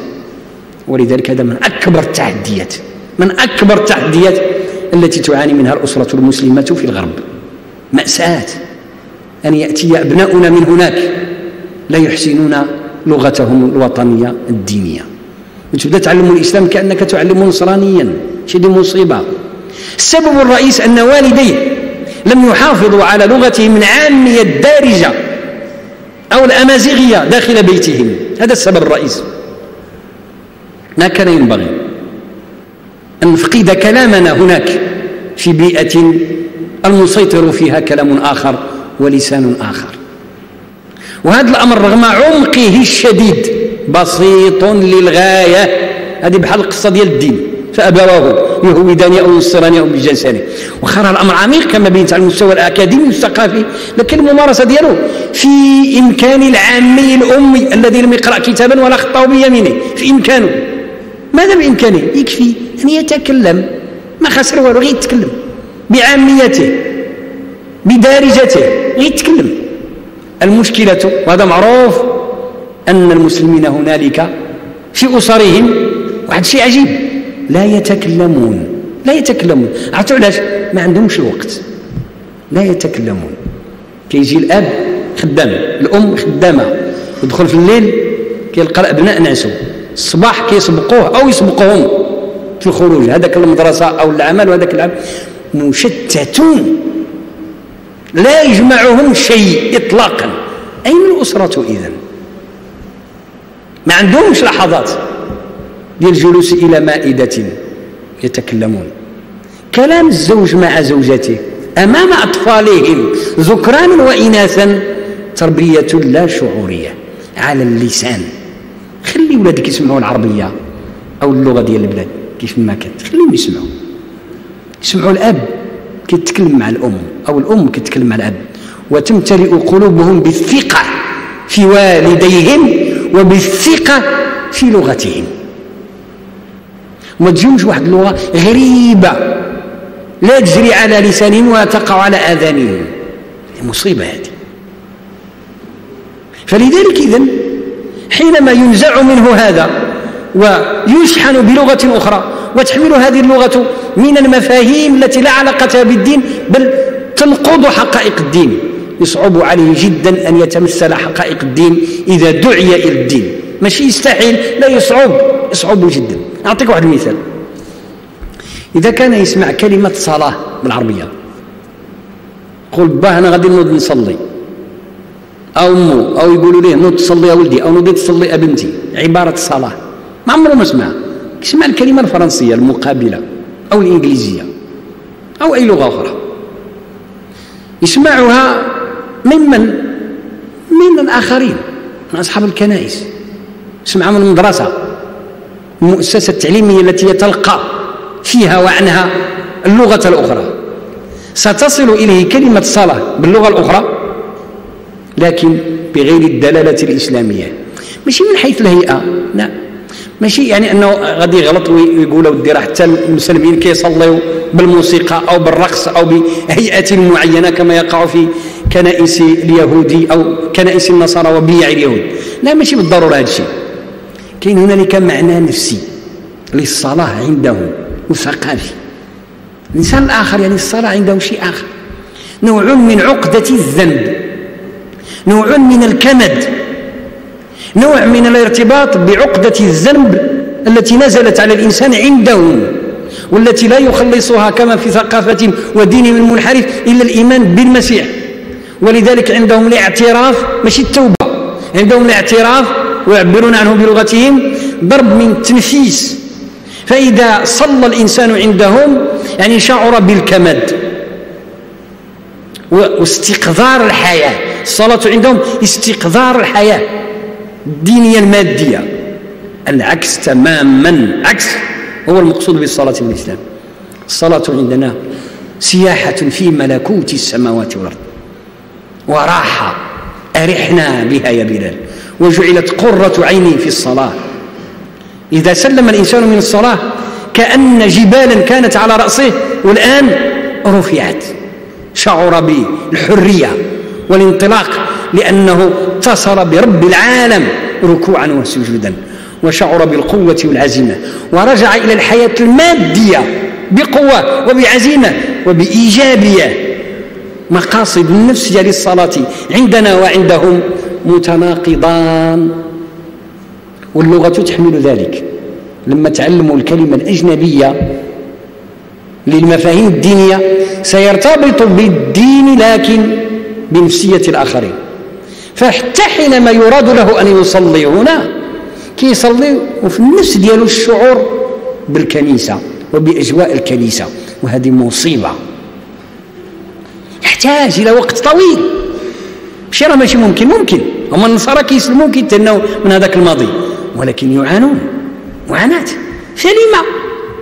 ولذلك هذا من أكبر التحديات من أكبر التحديات التي تعاني منها الأسرة المسلمة في الغرب. مأساة. أن يأتي أبناؤنا من هناك لا يحسنون لغتهم الوطنية الدينية. وتبدا تعلم الإسلام كأنك تعلم نصرانيا شيء دي مصيبة. السبب الرئيس أن والديه لم يحافظوا على لغتهم العامية الدارجة. أو الأمازيغية داخل بيتهم. هذا السبب الرئيس. ما كان ينبغي أن نفقد كلامنا هناك في بيئة المسيطر فيها كلام آخر ولسان آخر. وهذا الأمر رغم عمقه الشديد بسيط للغاية. هذه بحال القصة ديال الدين. فأبواه يهودان أو ينصران أو يجلسان وخرى الأمر عميق كما بينت على المستوى الأكاديمي والثقافي. لكن الممارسة ديالو في إمكان العامي الأمي الذي لم يقرأ كتابا ولا خطه بيمينه. في إمكانه. ماذا بإمكانه؟ يكفي أن يتكلم. ما خسر والو غير يتكلم. بعاميته. بدارجته. غير يتكلم. المشكلة وهذا معروف أن المسلمين هنالك في أسرهم واحد الشيء عجيب. لا يتكلمون. لا يتكلمون. عرفتوا علاش؟ ما عندهمش الوقت لا يتكلمون. كيجي الأب خدام الأم خدامة يدخل في الليل كيلقى الأبناء نعسوا. الصباح كيسبقوه أو يسبقوهم في الخروج. هذاك المدرسة أو العمل وهذاك العمل. مشتتون. لا يجمعهم شيء اطلاقا. أين الأسرة اذا ما عندهمش لحظات. ديال الجلوس إلى مائدة يتكلمون. كلام الزوج مع زوجته أمام أطفالهم ذكرانا وإناثا تربية لا شعورية على اللسان. خلي ولادك يسمعوا العربية أو اللغة ديال البلاد كيف ما كانت. خليهم يسمعوا يسمعوا الأب كيتكلم مع الأم أو الأم كتكلم مع الأب. وتمتلئ قلوبهم بالثقة في والديهم وبالثقة في لغتهم. وما تجيوش واحد اللغة غريبة. لا تجري على لسانهم ولا تقع على آذانهم. مصيبة هذه. فلذلك إذن حينما ينزع منه هذا ويشحن بلغة أخرى وتحمل هذه اللغة من المفاهيم التي لا علاقة بالدين بل تنقض حقائق الدين. يصعب عليه جدا أن يتمثل حقائق الدين إذا دعي إلى الدين. ماشي يستحيل لا يصعب. يصعب جدا. أعطيك واحد المثال إذا كان يسمع كلمة صلاة بالعربية قل باه أنا غادي نوض نصلي. أو أمه أو يقولوا ليه نوض تصلي يا ولدي. أو نوضي تصلي أبنتي عبارة الصلاة ما عمره ما سمع. يسمع الكلمة الفرنسية المقابلة أو الإنجليزية أو أي لغة أخرى. يسمعها ممن من الآخرين من أصحاب الكنائس. يسمعها من المدرسة. المؤسسة التعليمية التي يتلقى فيها وعنها اللغة الأخرى. ستصل إليه كلمة صلاة باللغة الأخرى لكن بغير الدلالة الإسلامية. ماشي من حيث الهيئة لا. ماشي يعني أنه غادي يغلط ويقول ودي راه حتى المسلمين كيصليو بالموسيقى أو بالرقص أو بهيئة معينة كما يقع في كنائس اليهود أو كنائس النصارى وبيع اليهود. لا ماشي بالضرورة هذا الشيء. كاين هنالك معنى نفسي للصلاة عنده وثقافي الانسان الآخر يعني الصلاة عنده شيء آخر. نوع من عقدة الذنب نوع من الكمد نوع من الارتباط بعقدة الذنب التي نزلت على الإنسان عندهم والتي لا يخلصها كما في ثقافتهم ودينهم المنحرف إلا الإيمان بالمسيح. ولذلك عندهم الاعتراف ماشي التوبة عندهم الاعتراف ويعبرون عنه بلغتهم ضرب من التنفيس فإذا صلى الإنسان عندهم يعني شعر بالكمد. واستقذار الحياة. الصلاة عندهم استقذار الحياة. الدينية المادية العكس تماما. عكس هو المقصود بالصلاة في الإسلام. الصلاة عندنا سياحة في ملكوت السماوات والأرض. وراحة. أرحنا بها يا بلال. وجعلت قرة عيني في الصلاة. إذا سلم الإنسان من الصلاة كأن جبالا كانت على رأسه والآن رفعت. شعر بالحرية والانطلاق لأنه اتصل برب العالم ركوعا وسجودا وشعر بالقوة والعزيمة ورجع إلى الحياة المادية بقوة وبعزيمة وبإيجابية. مقاصد النفس للصلاة عندنا وعندهم متناقضان. واللغة تحمل ذلك. لما تعلموا الكلمة الأجنبية للمفاهيم الدينية سيرتبط بالدين لكن بنفسية الآخرين. فحتى حينما يراد له أن يصلي هنا كيصلي وفي النفس ديالو الشعور بالكنيسة وبأجواء الكنيسة. وهذه مصيبة. يحتاج إلى وقت طويل. ماشي راه ماشي ممكن ممكن. هما النصارى كيسلموا كيتناو من هذاك الماضي. ولكن يعانون. معاناة. فلما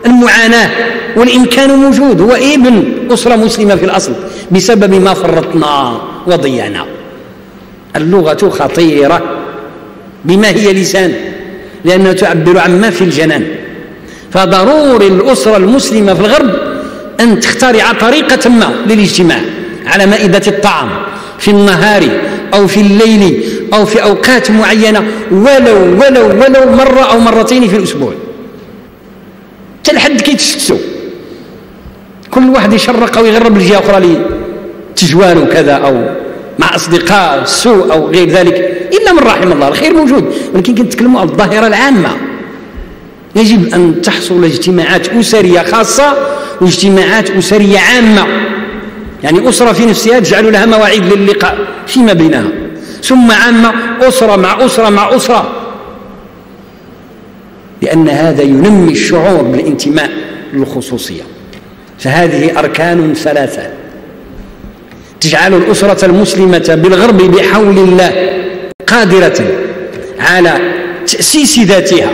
المعاناة والإمكان موجود. هو ابن أسرة مسلمة في الأصل؟ بسبب ما فرطنا وضيعنا. اللغة خطيرة. بما هي لسان. لأنها تعبر عن ما في الجنان. فضروري الأسرة المسلمة في الغرب أن تخترع طريقة ما للاجتماع على مائدة الطعام. في النهار أو في الليل أو في أوقات معينة ولو ولو ولو مرة أو مرتين في الأسبوع. حتى لحد كيتشتتوا كل واحد يشرق أو يغرب الجهة أخرى لتجوال وكذا أو مع أصدقاء سوء أو غير ذلك إلا من رحم الله. الخير موجود ولكن كنتكلموا عن الظاهرة العامة. يجب أن تحصل اجتماعات أسرية خاصة واجتماعات أسرية عامة. يعني أسرة في نفسها تجعل لها مواعيد للقاء فيما بينها. ثم عامة أسرة مع أسرة مع أسرة. لأن هذا ينمي الشعور بالانتماء للخصوصية. فهذه أركان ثلاثة. تجعل الأسرة المسلمة بالغرب بحول الله قادرة على تأسيس ذاتها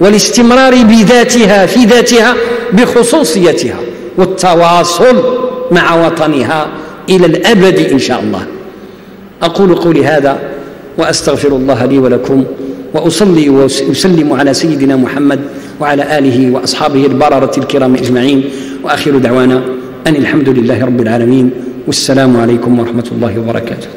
والاستمرار بذاتها في ذاتها بخصوصيتها والتواصل مع وطنها إلى الأبد إن شاء الله. أقول قولي هذا وأستغفر الله لي ولكم وأصلي وأسلم على سيدنا محمد وعلى آله وأصحابه البررة الكرام أجمعين. وآخر دعوانا أن الحمد لله رب العالمين. والسلام عليكم ورحمة الله وبركاته.